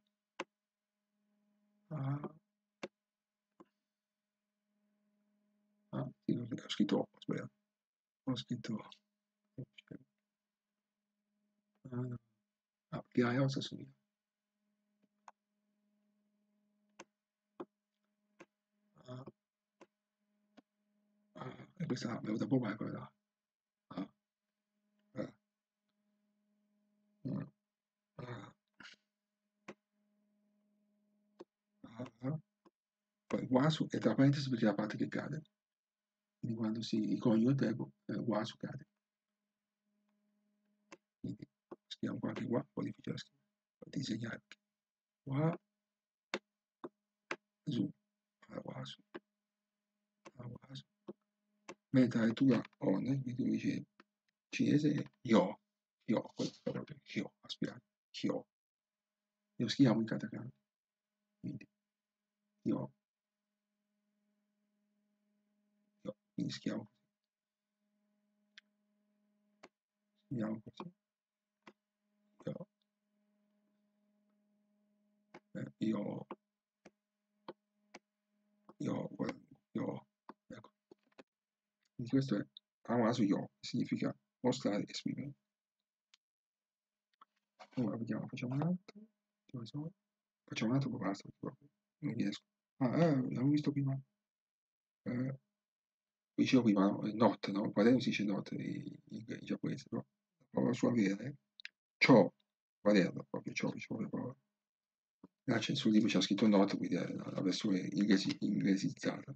Speaker 1: Ho scritto, ho sbagliato, ho scritto, ah, perché ossa assomiglia. Ah, ah, e questa è venuta poco, ecco, là. Ah, ah, ah, ah, ah, ah. Poi wasu è tra parentesi perché è la parte che cade. Quindi quando si coniuga il verbo, eh, wasu cade. Quindi scriviamo qualche qua, un po' difficile da scrivere, da disegnare. Wa, su, wasu, wasu. Mentre la lettura on, quindi dice cinese è yo, yo, quello è proprio yo, aspirate, yo. Lo scriviamo in katakana. Quindi yo, scriviamo così. Scriviamo così. Yo. Eh, io, io, io, ecco. Quindi questo è Amasu Yo, che significa mostrare, esprimere. Ora vediamo, facciamo un altro. Facciamo un altro, basta, non riesco. Ah, eh, l'avevo visto prima. Eh, dicevo prima, not, no? Il quaderno si dice not in, in, giapponese, però la vera è ciò, quaderno, proprio ciò, ciò, la parola. Là c'è sul libro c'è scritto not, quindi è la, la versione inglesi, inglesizzata,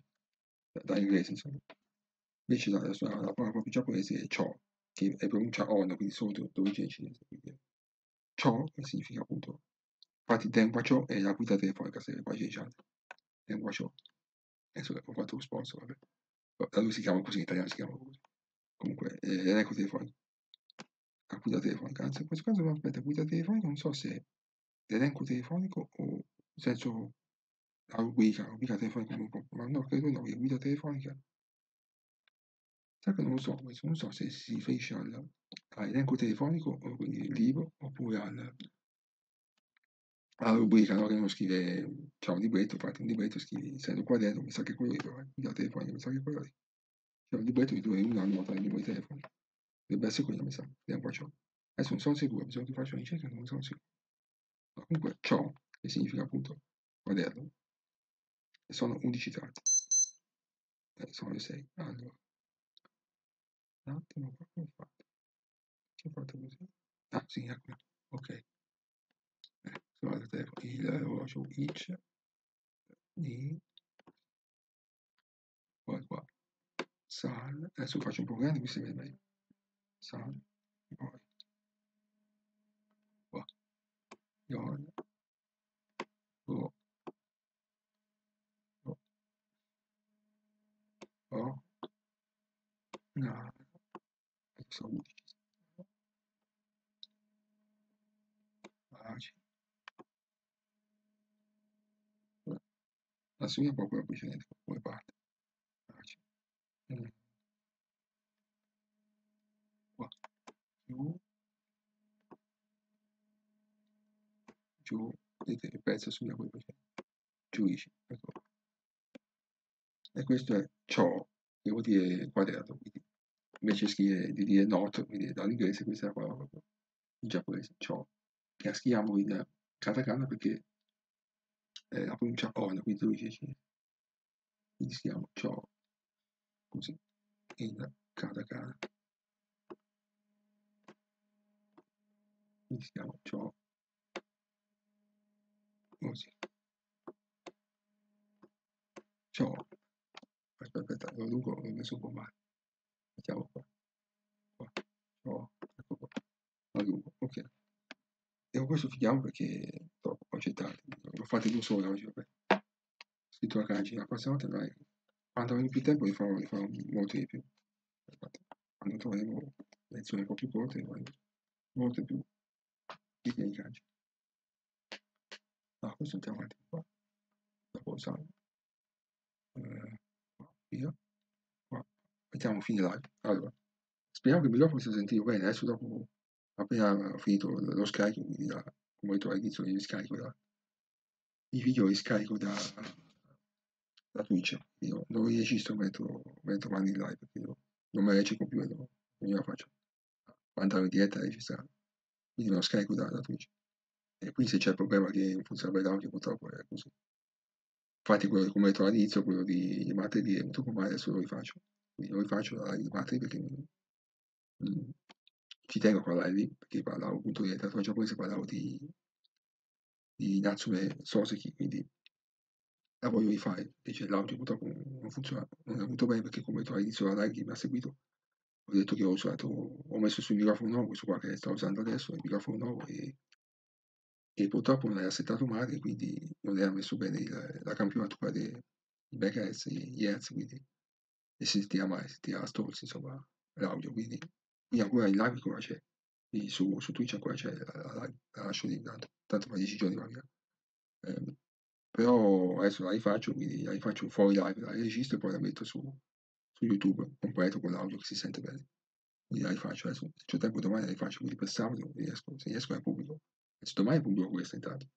Speaker 1: da, da inglese insomma. Invece la, la, la parola proprio giapponese è ciò, che è pronuncia on, quindi solo d'origine cinese. Quindi ciò che significa appunto, infatti Denpa ciò è la guida telefonica, se poi c'è già. Denpa ciò. Adesso ho fatto lo sponsor, vabbè. Da lui si chiama così, in italiano si chiama così. Comunque, è l'elenco telefonico. La guida telefonica, anzi in questo caso aspetta, guida telefonica non so se l'elenco telefonico o nel senso la rubrica, rubrica telefonica, ma no, credo no, che guida telefonica Sai che non lo so, non so se si riferisce al, all'elenco telefonico, quindi il libro, oppure al, alla rubrica, no? Che uno scrive, un libretto, fate un libretto, scrivi, sei un quaderno, mi sa che quello lì, guida telefonica, mi sa che quello lì. C'è un libretto di dove uno nota il numero di telefono. Dovrebbe essere quello, mi sa, vediamo qua ciò. Adesso non sono sicuro, bisogna che faccio una ricerca, non sono sicuro. Ma comunque, ciò, che significa appunto quaderno, e sono 11 tratti. Eh, sono le 6. Allora un attimo come ho fatto? Ho fatto così? Ah sì, ecco, ok. Sono il il orologio each di poi qua. Sal, adesso faccio un po' grande qui si vede meglio. Sal, poi qua, yon, go, go, go, no, sono 11 pace assomiglia proprio alla precedente come parte qua. Giù. Giù. Vedete il pezzo assomiglia a quello precedente giudici. Ecco. E questo è ciò, che vuol dire quadrato, quindi invece scrive, di dire not, quindi dall'inglese questa è la parola in giapponese, ciò, che la scriviamo in katakana perché eh, la pronuncia on, quindi 12 quindi scriviamo ciò così in katakana. Quindi scriviamo ciò così. Ciò. Aspetta, aspetta lo lungo l'ho messo un po' male. Mettiamo qua. Qua. Ciò ecco qua. Lo lungo ok con questo finiamo perché troppo concentrati lo fate due solo oggi vabbè scritto la kanji la prossima volta dai quando avremo più tempo li farò, li farò molto di più quando troveremo lezioni un po' più corte molte più di kanji Ah, questo andiamo avanti qua. Dopo salvo. Eh, via. Qua. Mettiamo fine live. Allora, speriamo che il microfono sia sentito bene. Adesso dopo, appena finito lo scarico, quindi da, come ho detto all'inizio, li scarico da, i video li scarico da, da Twitch. Io non li registro mentre, mentre vado in live, perché io non me leggo più e non, non faccio. Quando in diretta registrare. Quindi lo scarico da, da Twitch. E quindi se c'è il problema che non funziona bene l'audio, purtroppo è così. Infatti quello come ho detto all'inizio, quello di martedì è con me, adesso lo rifaccio. Quindi lo rifaccio da martedì perché ci tengo a parlare lì, perché parlavo appunto di letteratura giapponese, parlavo di, di Natsume Soseki, quindi la voglio rifare. Invece l'audio purtroppo non funziona, non è venuto bene perché come all'inizio la live chi mi ha seguito, ho detto che ho usato, ho messo sul microfono nuovo, questo qua che sto usando adesso, il microfono nuovo e e purtroppo non era settato male, quindi non era messo bene il, la campionatura dei backers, gli hertz, quindi e si sentiva male, si sentiva a stolzi, insomma, l'audio, quindi, quindi ancora in live ancora c'è, su, su Twitch ancora c'è la, la, la, la lascio lì, tanto, tanto fra dieci giorni va via. Eh, però adesso la rifaccio, quindi la rifaccio fuori live, la registro e poi la metto su, su YouTube completo con l'audio che si sente bene. Quindi la rifaccio adesso, se ho tempo domani la rifaccio, quindi per sabato riesco, se riesco la pubblico domani pubblico questa intanto.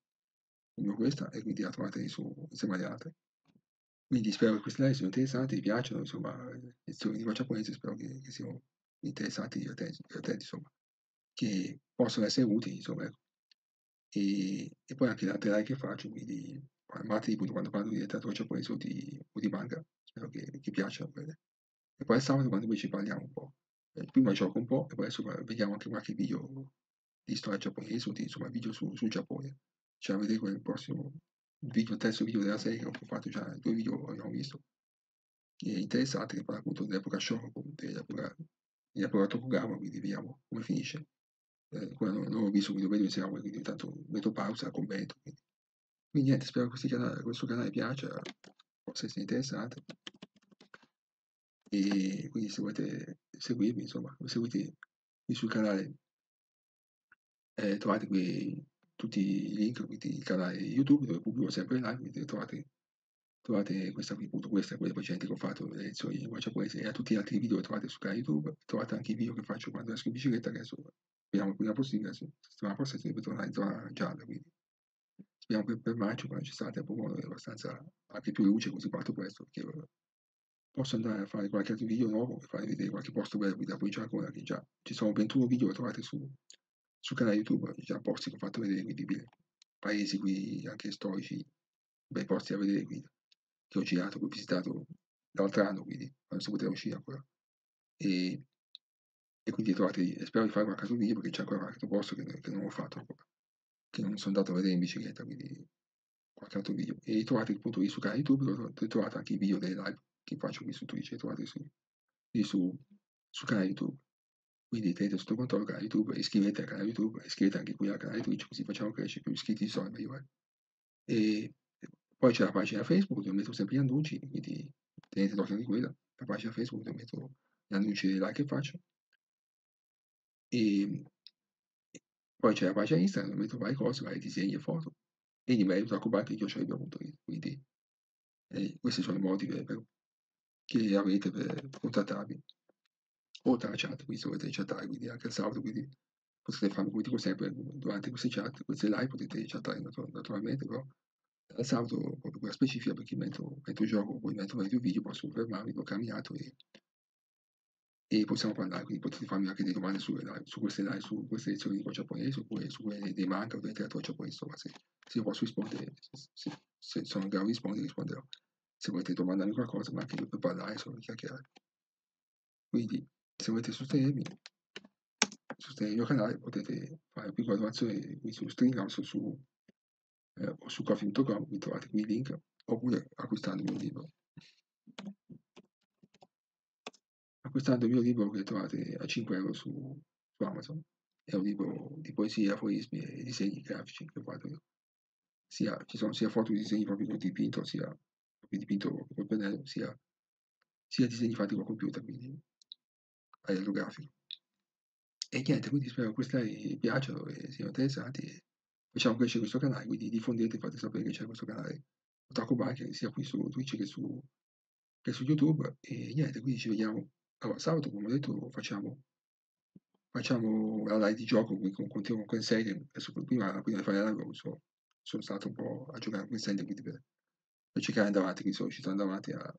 Speaker 1: Pubblico questa e quindi la trovate su, insieme alle altre. Quindi spero che queste live siano interessanti, vi piacciono, insomma, le lezioni di lingua spero che, che siano interessanti, divertenti, divertenti, insomma, che possono essere utili, insomma, ecco. E, e poi anche live che faccio, quindi martedì appunto quando parlo di letteratura giapponese o di, o di manga, spero che, che piacciono quelle. E poi il sabato quando invece parliamo un po'. Eh, prima gioco un po' e poi adesso vediamo anche qualche video di storia giapponese o di insomma, video su, sul Giappone. Cioè, vedere il prossimo video, il terzo video della serie che ho fatto già, due video abbiamo visto. E interessante che parla appunto dell'epoca Shogun, dell'epoca, dell'epoca Tokugawa, quindi vediamo come finisce. Eh, non, non ho visto, quindi vedo insieme, quindi intanto metto pausa, commento. Quindi, quindi niente, spero che canale, questo canale piaccia, possa essere interessante. E quindi se volete seguirmi, insomma, seguite qui sul canale eh, trovate qui tutti i link, quindi il canale YouTube dove pubblico sempre live, quindi trovate, trovate questa qui, appunto, questa è quella precedente che ho fatto, le lezioni di lingua giapponese, e a tutti gli altri video che trovate sul canale YouTube, trovate anche i video che faccio quando esco in bicicletta, che adesso speriamo prima possibile, adesso settimana prossima si deve tornare in zona gialla, quindi speriamo che per maggio, quando ci sarà tempo buono, è abbastanza anche più luce, così parto questo, perché posso andare a fare qualche altro video nuovo e farvi vedere qualche posto bello da poi già ancora che già ci sono 21 video che trovate su, sul canale YouTube, già posti che ho fatto vedere, quindi paesi qui anche storici, bei posti a vedere qui, che ho girato, che ho visitato l'altro anno, quindi quando si poteva uscire ancora. E, e quindi trovate, spero di fare qualche altro video perché c'è ancora qualche altro posto che, che, non ho fatto ancora, che non sono andato a vedere in bicicletta, quindi qualche altro video. E trovate appunto lì sul canale YouTube, trovate anche i video delle live che faccio qui su Twitch, trovate su, lì su, sul canale YouTube. Quindi tenete sotto controllo il canale YouTube, iscrivetevi al canale YouTube, iscrivete anche qui al canale Twitch, così facciamo crescere più iscritti di solito E poi c'è la pagina Facebook dove metto sempre gli annunci, quindi tenete d'occhio anche quella, la pagina Facebook dove metto gli annunci dei like che faccio. E poi c'è la pagina Instagram dove metto varie cose, vari disegni e foto. E di merito a cubate io c'ho Quindi eh, questi sono i modi per, per, che avete per contattarvi oltre alla chat, quindi se volete chattare, quindi anche il sabato, quindi potete farlo come dico sempre durante queste chat, queste live potete chattare naturalmente, però al sabato, proprio quella specifica, perché mentre, mentre gioco, poi mentre vedo video posso fermarmi, l'ho camminato e, e possiamo parlare, quindi potete farmi anche delle domande su, su queste live, su queste lezioni di giapponese, oppure su quelle dei manga o della letteratura giapponese, insomma, se, se posso rispondere, se, se sono in grado di rispondere, risponderò. Se volete domandarmi qualcosa, ma anche io per parlare, solo chiacchierare. Quindi, se volete sostenermi, sostenere il mio canale, potete fare una piccola donazione qui su Stringhouse su, eh, su coffee.com, vi trovate qui il link, oppure acquistando il mio libro. Acquistando il mio libro che trovate a 5 euro su, su Amazon. È un libro di poesia, aforismi e disegni grafici che io. Sia, ci sono sia foto di disegni proprio dipinto, sia proprio dipinto col pennello, sia, sia disegni fatti col computer, quindi a livello grafico. E niente, quindi spero che queste vi piacciono e siano interessanti. E facciamo crescere questo canale, quindi diffondete, fate sapere che c'è questo canale Otaku Biker sia qui su Twitch che su, che su YouTube. E niente, quindi ci vediamo. Allora, sabato, come ho detto, facciamo, facciamo la live di gioco, quindi continuo con Quensei. Adesso prima, prima di fare la live sono, sono stato un po' a giocare con Quensei, quindi per, per cercare di andare avanti, quindi sono riuscito ad andare avanti a,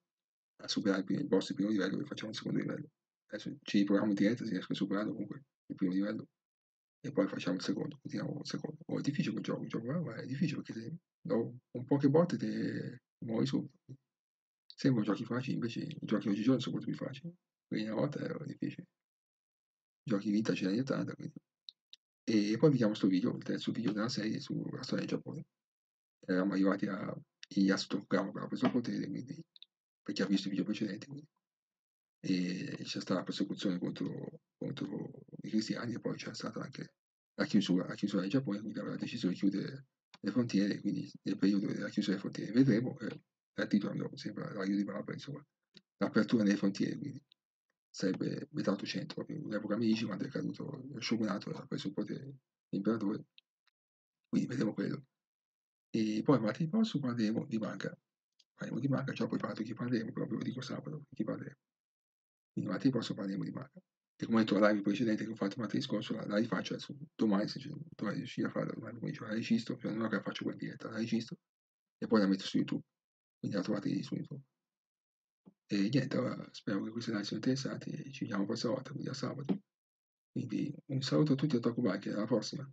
Speaker 1: a superare il boss di primo livello e facciamo il secondo livello. Adesso ci riproviamo in diretta se riesco a superarlo comunque il primo livello e poi facciamo il secondo, continuiamo il secondo. Oh, è difficile quel gioco, gioco ma è difficile perché se do un po' che botte te muori subito. Sembra giochi facili, invece i giochi oggigiorno sono molto più facili. Quindi una volta era difficile. Giochi vintage negli 80, quindi. E poi vediamo questo video, il terzo video della serie sulla storia del Giappone. Eravamo arrivati a Yasuto Kugama che ha preso il potere, quindi per chi ha visto i video precedenti. Quindi e c'è stata la persecuzione contro, contro, i cristiani e poi c'è stata anche la chiusura, la chiusura del Giappone, quindi aveva deciso di chiudere le frontiere, quindi nel periodo della chiusura delle frontiere vedremo, eh, il titolo sembra la di Mappa, insomma, l'apertura delle frontiere, quindi sarebbe metà 800, proprio l'epoca Meiji, quando è caduto il shogunato ha preso il potere l'imperatore, quindi vedremo quello. E poi martedì prossimo parleremo di manga, parleremo di manga, già parlo di chi parleremo, ve lo dico sabato, chi parleremo. Quindi martedì prossimo parliamo di manga. E come ho detto la live precedente che ho fatto martedì scorso, la, la rifaccio adesso, domani, se dovrei riuscire a farla domani pomeriggio, la registro, cioè non è che la faccio qua diretta, la registro e poi la metto su YouTube. Quindi la trovate lì su YouTube. E niente, allora spero che queste live siano interessanti e ci vediamo la prossima volta, quindi a sabato. Quindi un saluto a tutti a Tocco Bike, alla prossima.